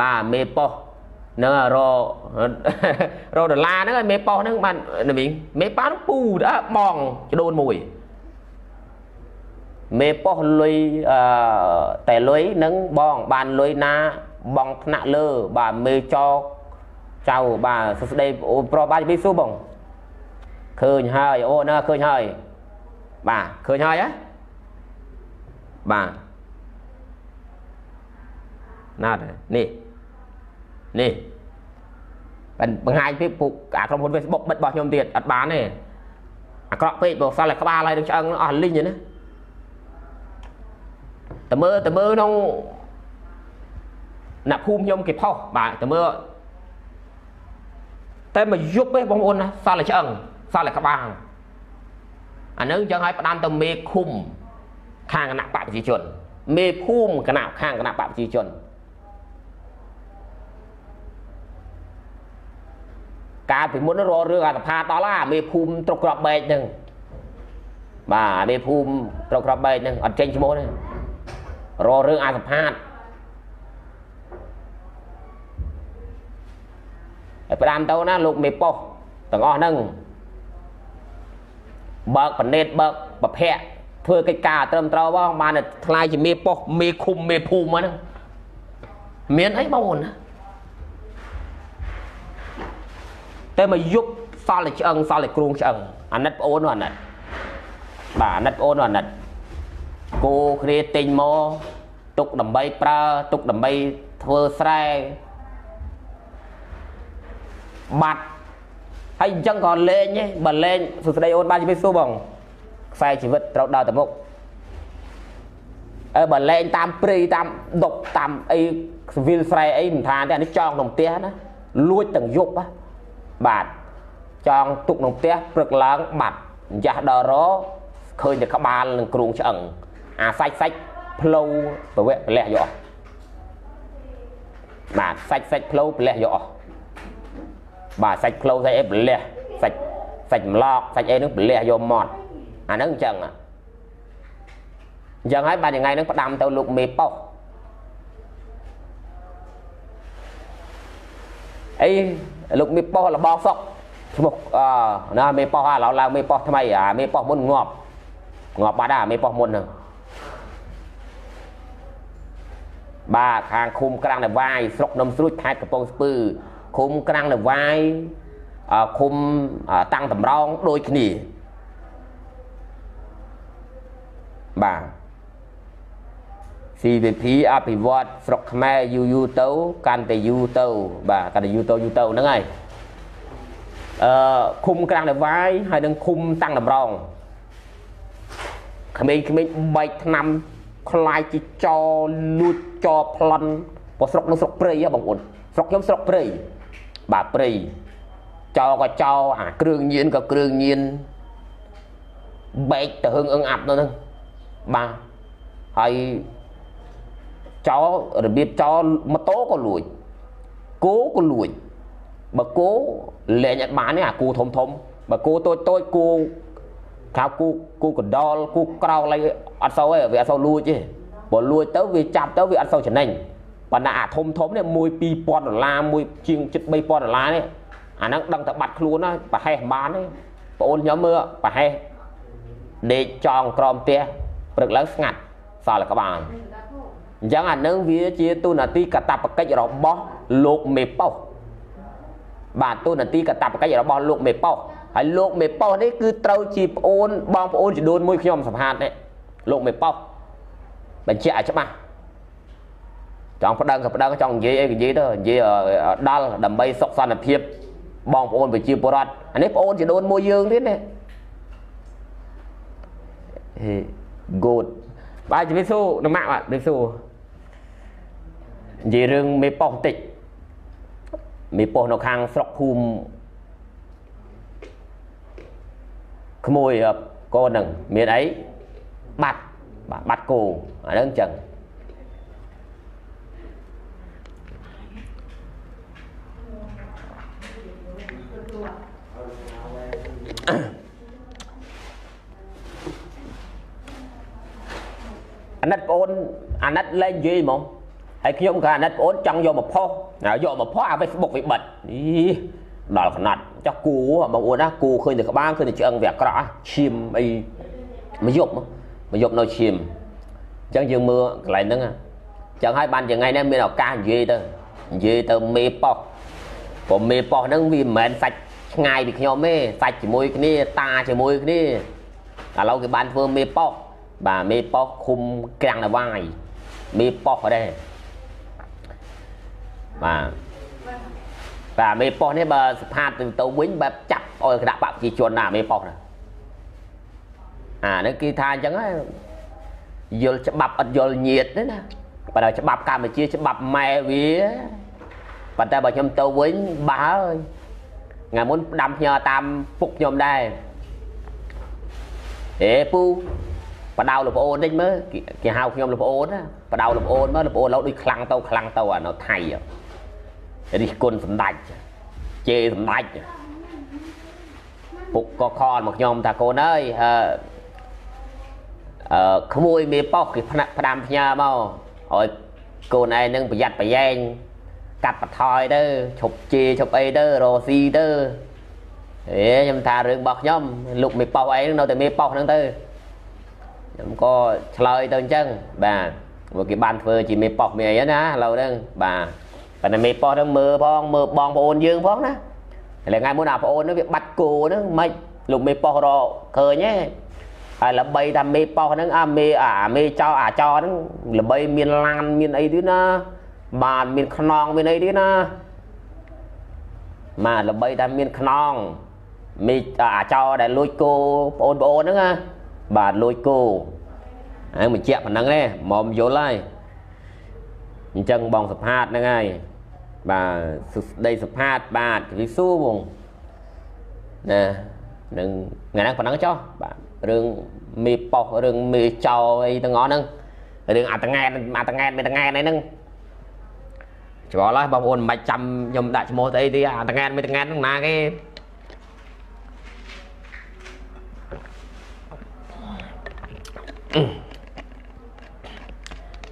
S1: បាទមេប៉ុស នឹងររដុល្លារហ្នឹងមេប៉ុសហ្នឹងបានមីងមេប៉ានោះពូដបងចដូនមួយមេប៉ុសលុយអឺតែលុយនឹងបងបានលុយណាបងថ្នាក់លើបាទមេចោចៅបាទសួស្ដីអូនប្រុសបាទជំរាបសួរបងឃើញហើយអូនឃើញហើយបាទឃើញហើយហ៎បាទណាត់នេះ នេះបង្ហាញពីពុកអាក្រុមហ៊ុន Facebook បិទរបស់ខ្ញុំទៀតអត់បានទេអាក្រក់ពេកបើសល់តែក្បាលហើយនឹងឆ្អឹងអស់លីងណាតើមើលតើមើលក្នុងអ្នកភូមិខ្ញុំគេផុសបាទតើមើលតែមកយប់ទេបងប្អូនណាសល់តែឆ្អឹងសល់តែក្បាលអានឹងចឹងឲ្យផ្ដាំទៅមេឃុំខាងគណៈបកប្រជាជនមេភូមិគណៈខាងគណៈបកប្រជាជន កាលពីមុនរករឿងអត្តផាដល់អាមេភូមិត្រុកក្របបែកហ្នឹងបាទមេភូមិត្រុកក្របបែកហ្នឹងអត់ចេញឈ្មោះទេរករឿងអត្តផាតហើយផ្ដាំទៅណាលោកមេប៉ុសទាំងអស់ហ្នឹងបើកបណេតបើកប្រភៈធ្វើកិច្ចការត្រឹមត្រូវបងបានថ្លៃជាមេប៉ុសមេឃុំមេភូមិហ្នឹងមានអីបងប្អូនណា តែមកយប់សល់តែឆ្អឹងសល់តែគ្រូងឆ្អឹងអាណិតប្អូននោះអាណិតបាទអាណិតប្អូននោះអាណិតគោគ្នាទិញមកទុកដើម្បីប្រើទុកដើម្បីធ្វើស្រែបាត់ហើយអញ្ចឹងក៏លេងបើលេងសួស្ដីអូនបានជំរាបសួរបងខ្សែជីវិតត្រូវដើរទៅមុខអើបើលេងតាមព្រៃតាមដុកតាមអីវិលស្រែអីមិនថាទេអានេះចងក្នុងផ្ទះណាលួចទាំងយប់ណា បាទចងទុកក្នុងផ្ទះព្រឹកឡើងបាត់យ៉ាស់ដល់រឃើញតែក្បាលនឹងគ្រូងឆ្អឹងអាសាច់សាច់ផ្លូវប្រវៈប្រលះយកអស់បាទសាច់សាច់ផ្លូវប្រលះយកអស់បាទសាច់ផ្លូវសាច់អីប្រលះសាច់សាច់ម្លោកសាច់អីនឹងប្រលះយកមកអាហ្នឹងអញ្ចឹងអញ្ចឹងហើយបាទថ្ងៃហ្នឹងផ្ដាំទៅលោកមេប៉ុសអី លោកមេប៉ុសលបងសុកឈ្មោះអឺណាមេប៉ុសឥឡូវឡើងមេប៉ុសថ្មីអាមេប៉ុសមុនងាប់ងាប់បាត់អាមេប៉ុសមុនហ្នឹងបាទខាងឃុំក្រាំងនវាយស្រុកនំស្រួចខេត្តកំពង់ស្ពឺឃុំក្រាំងនវាយឃុំតាំងតម្រងដូចគ្នាបាទ CVP អភិវឌ្ឍស្រុកខ្មែរយូរយូរទៅកាន់តែយូរទៅបាទកាន់តែយូរទៅយូរទៅហ្នឹងហើយអឺឃុំក្រាំងនវាយហើយនឹងឃុំតាំងតម្រងក្មេងៗបែកឆ្នាំខ្លាយជាចោលួចចោប្លន់ព្រោះស្រុកនោះស្រុកព្រៃហ៎បងប្អូនស្រុកខ្ញុំស្រុកព្រៃបាទព្រៃចោក៏ចោអាគ្រឿងញៀនក៏គ្រឿងញៀនបែកទៅហឹងអឹងអាប់នៅហ្នឹងបាទហើយ ចោរបៀបចោម៉ូតូក៏លួចគោក៏លួចបើគោលែងអត់បានទេអាគោធំធំបើគោតូចតូចគោខៅគូគូកដលគូក្រោលអីអត់សូវទេវាអត់សូវលួចទេបើលួចទៅវាចាប់ទៅវាអត់សូវចំណេញប៉ុន្តែអាធំធំនេះ1 2000ដុល្លារមួយជាងជិត3000ដុល្លារនេះអាហ្នឹងដឹងតែបាត់ខ្លួនហើយប្រហែសបានទេបងអូនខ្ញុំមើលប្រហែសដេកចងក្រោមផ្ទះព្រឹកឡើងស្ងាត់សល់តែក្បាល អញ្ចឹងអានឹងវាជាទូនាទីកតបកិច្ចរបស់លោកមេប៉ុសបាទទូនាទីកតបកិច្ចរបស់លោកមេប៉ុសហើយលោកមេប៉ុសនេះគឺត្រូវជាប្អូនបងប្អូនចំនួនមួយខ្ញុំសម្ហាតនេះលោកមេប៉ុសបញ្ជាក់ឲ្យច្បាស់ចង់ប្តឹងក៏ប្តឹងចង់និយាយអីក៏និយាយទៅនិយាយដល់ដើម្បីសុខសន្តិភាពបងប្អូនប្រជាពលរដ្ឋអានេះប្អូនចំនួនមួយយើងទៀតនេះហេ good បាទជំរាបសួរនម៉ាក់បាទជំរាបសួរ និយាយរឿងមេប៉ុសបន្តិចមេប៉ុសនៅខាងស្រុកភូមិក្មួយកូនហ្នឹងមានអីបាត់បាទបាត់គោអាហ្នឹងអញ្ចឹងអាណិតបងអូនអាណិតលេងនិយាយហ្មង ហើយខ្ញុំក៏អាណិតបងអូនចង់យកមកផុសយកមកផុសអា Facebook វាបិទអីដល់ខណាត់ចុះគូបងអូនណាគូឃើញតែក្បាលឃើញតែឆ្អឹងវាអាក្រក់ឈាមអីមកយប់មកយប់នៅឈាមអញ្ចឹងយើងមើលកន្លែងហ្នឹងអញ្ចឹងហើយបានយ៉ាងថ្ងៃនេះមានឱកាសនិយាយទៅនិយាយទៅមេប៉ោះព្រោះមេប៉ោះហ្នឹងវាមិនមែនសាច់ឆ្ងាយពីខ្ញុំទេសាច់ជាមួយគ្នាតាជាមួយគ្នាឥឡូវគេបានធ្វើមេប៉ោះបាទមេប៉ោះឃុំក្រាំងនវាយមេប៉ោះដែរ បាទបាទមេប៉ោះនេះបើស្ថាតទៅទៅវិញបែបចាប់ឲ្យគណៈបកប្រជាជនណាមេប៉ោះណាអានេះគេថាអញ្ចឹងហើយយល់ច្បាប់អត់យល់ញាតទេណាបើដល់ច្បាប់កម្ពុជាច្បាប់ម៉ែវាប៉ុន្តែបើខ្ញុំទៅវិញបាហើយថ្ងៃមុនផ្ដាំផ្ញើតាមពុកខ្ញុំដែរអេពូបដៅលោកប្អូនតិចមើលគេហៅខ្ញុំលោកប្អូនណាបដៅលោកប្អូនមើលលោកប្អូនឡូវដូចខ្លាំងទៅខ្លាំងទៅអានៅថៃ រិះគន់សម្ដេចជេរសម្ដេចពុកក៏ខលមកខ្ញុំថាកូនអើយអឺអឺក្មួយមេប៉ោះគេផ្នាក់ផ្ដាំផ្ញើមកឲ្យកូនឯងនឹងប្រយ័ត្នប្រយែងកាត់បន្ថយទៅឈប់ជេរឈប់អីទៅរស់ស៊ីទៅអេខ្ញុំថារឿងរបស់ខ្ញុំលោកមេប៉ោះអីនៅតែមេប៉ោះហ្នឹងទៅខ្ញុំក៏ឆ្លើយទៅអញ្ចឹងបាទព្រោះគេបានធ្វើជាមេប៉ោះមានអីណាឥឡូវហ្នឹងបាទ ប៉ុន្តែមេប៉ោះហ្នឹងមើលផងមើលបងប្អូនយើងផងណាឥឡូវថ្ងៃមុនអាប្អូនហ្នឹងវាបាត់គោហ្នឹងមិនលោកមេប៉ោះរកឃើញទេហើយល្បីថាមេប៉ោះហ្នឹងអាមេអាមេចោអាចោហ្នឹងល្បីមានឡានមានអីទៀតណាបានមានខ្នងមានអីទៀតណាមកល្បីថាមានខ្នងមេអាចោដែលលួចគោបងប្អូនហ្នឹងណាបាទលួចគោហើយបញ្ជាក់ប៉ុណ្ណឹងទេមកយល់ហើយអញ្ចឹងបងសុផាតហ្នឹងហើយ បាទសុស្ដីសុផាតបាទជម្រាបសួរបងណានឹងថ្ងៃហ្នឹងប៉ុណ្ណឹងចុះបាទរឿងមេប៉ោះរឿងមេចោអីទាំងអស់ហ្នឹងរឿងអាតង៉ែតអាតង៉ែតមេតង៉ែតអីហ្នឹងច្រឡហើយបងប្អូនមិនបាច់ចាំខ្ញុំដាក់ឈ្មោះទៅអីទេអាតង៉ែតមេតង៉ែតហ្នឹងណាគេ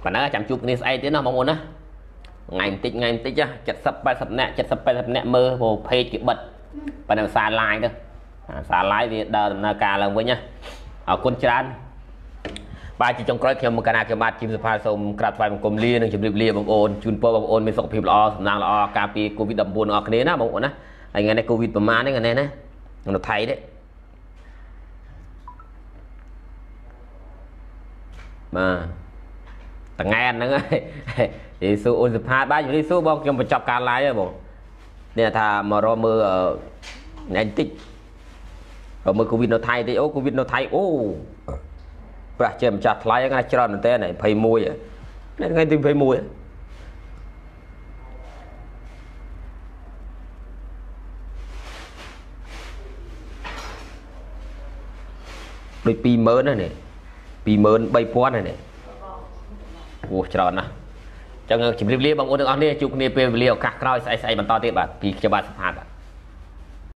S1: ប៉ុណ្ណឹងចាំជួបគ្នាស្អែកទៀតណាបងប្អូនណា ថ្ងៃបន្តិចថ្ងៃបន្តិច70 80នាក់70 80នាក់មើលព្រោះ page គេបិទប៉ុន្តែសារ live ទៅសារ live វាដើរដំណើរការឡើងវិញណាអរគុណច្រើនបាទជាចុងក្រោយខ្ញុំកណាខ្ញុំបាទជីមសុផាសូមក្រាបថ្វាយបង្គំលានិងជម្រាបលាបងប្អូនជូនពរបងប្អូនមានសុខភាពល្អសំណាងល្អការពារ COVID-19 បងប្អូនគ្នាណាបងប្អូនណាហើយថ្ងៃនេះ COVID ប្រមាណហ្នឹងថ្ងៃនេះណានៅថៃទេបាទតង៉ែនហ្នឹងហើយ យេស៊ូអូនសុផាបាទយេស៊ូបងខ្ញុំបញ្ចប់ការ live ហើយបងនេះថាមករកមើលថ្ងៃបន្តិចបើមើលកូវីដនៅថៃតិចអូកូវីដនៅថៃអូប្រាស់ចេះម្ចាស់ថ្លៃហ្នឹងច្រើនមែនតើ21នេះថ្ងៃទី21ដូច20000ណានេះ23000ណានេះអូច្រើនណាស់ ចឹងជម្រាបលាបងប្អូនទាំងអស់គ្នាជួបគ្នាពេលវេលាឱកាសក្រោយស្អីស្អីបន្តទៀតបាទពីខ្ញុំបាទសុផាតបាទ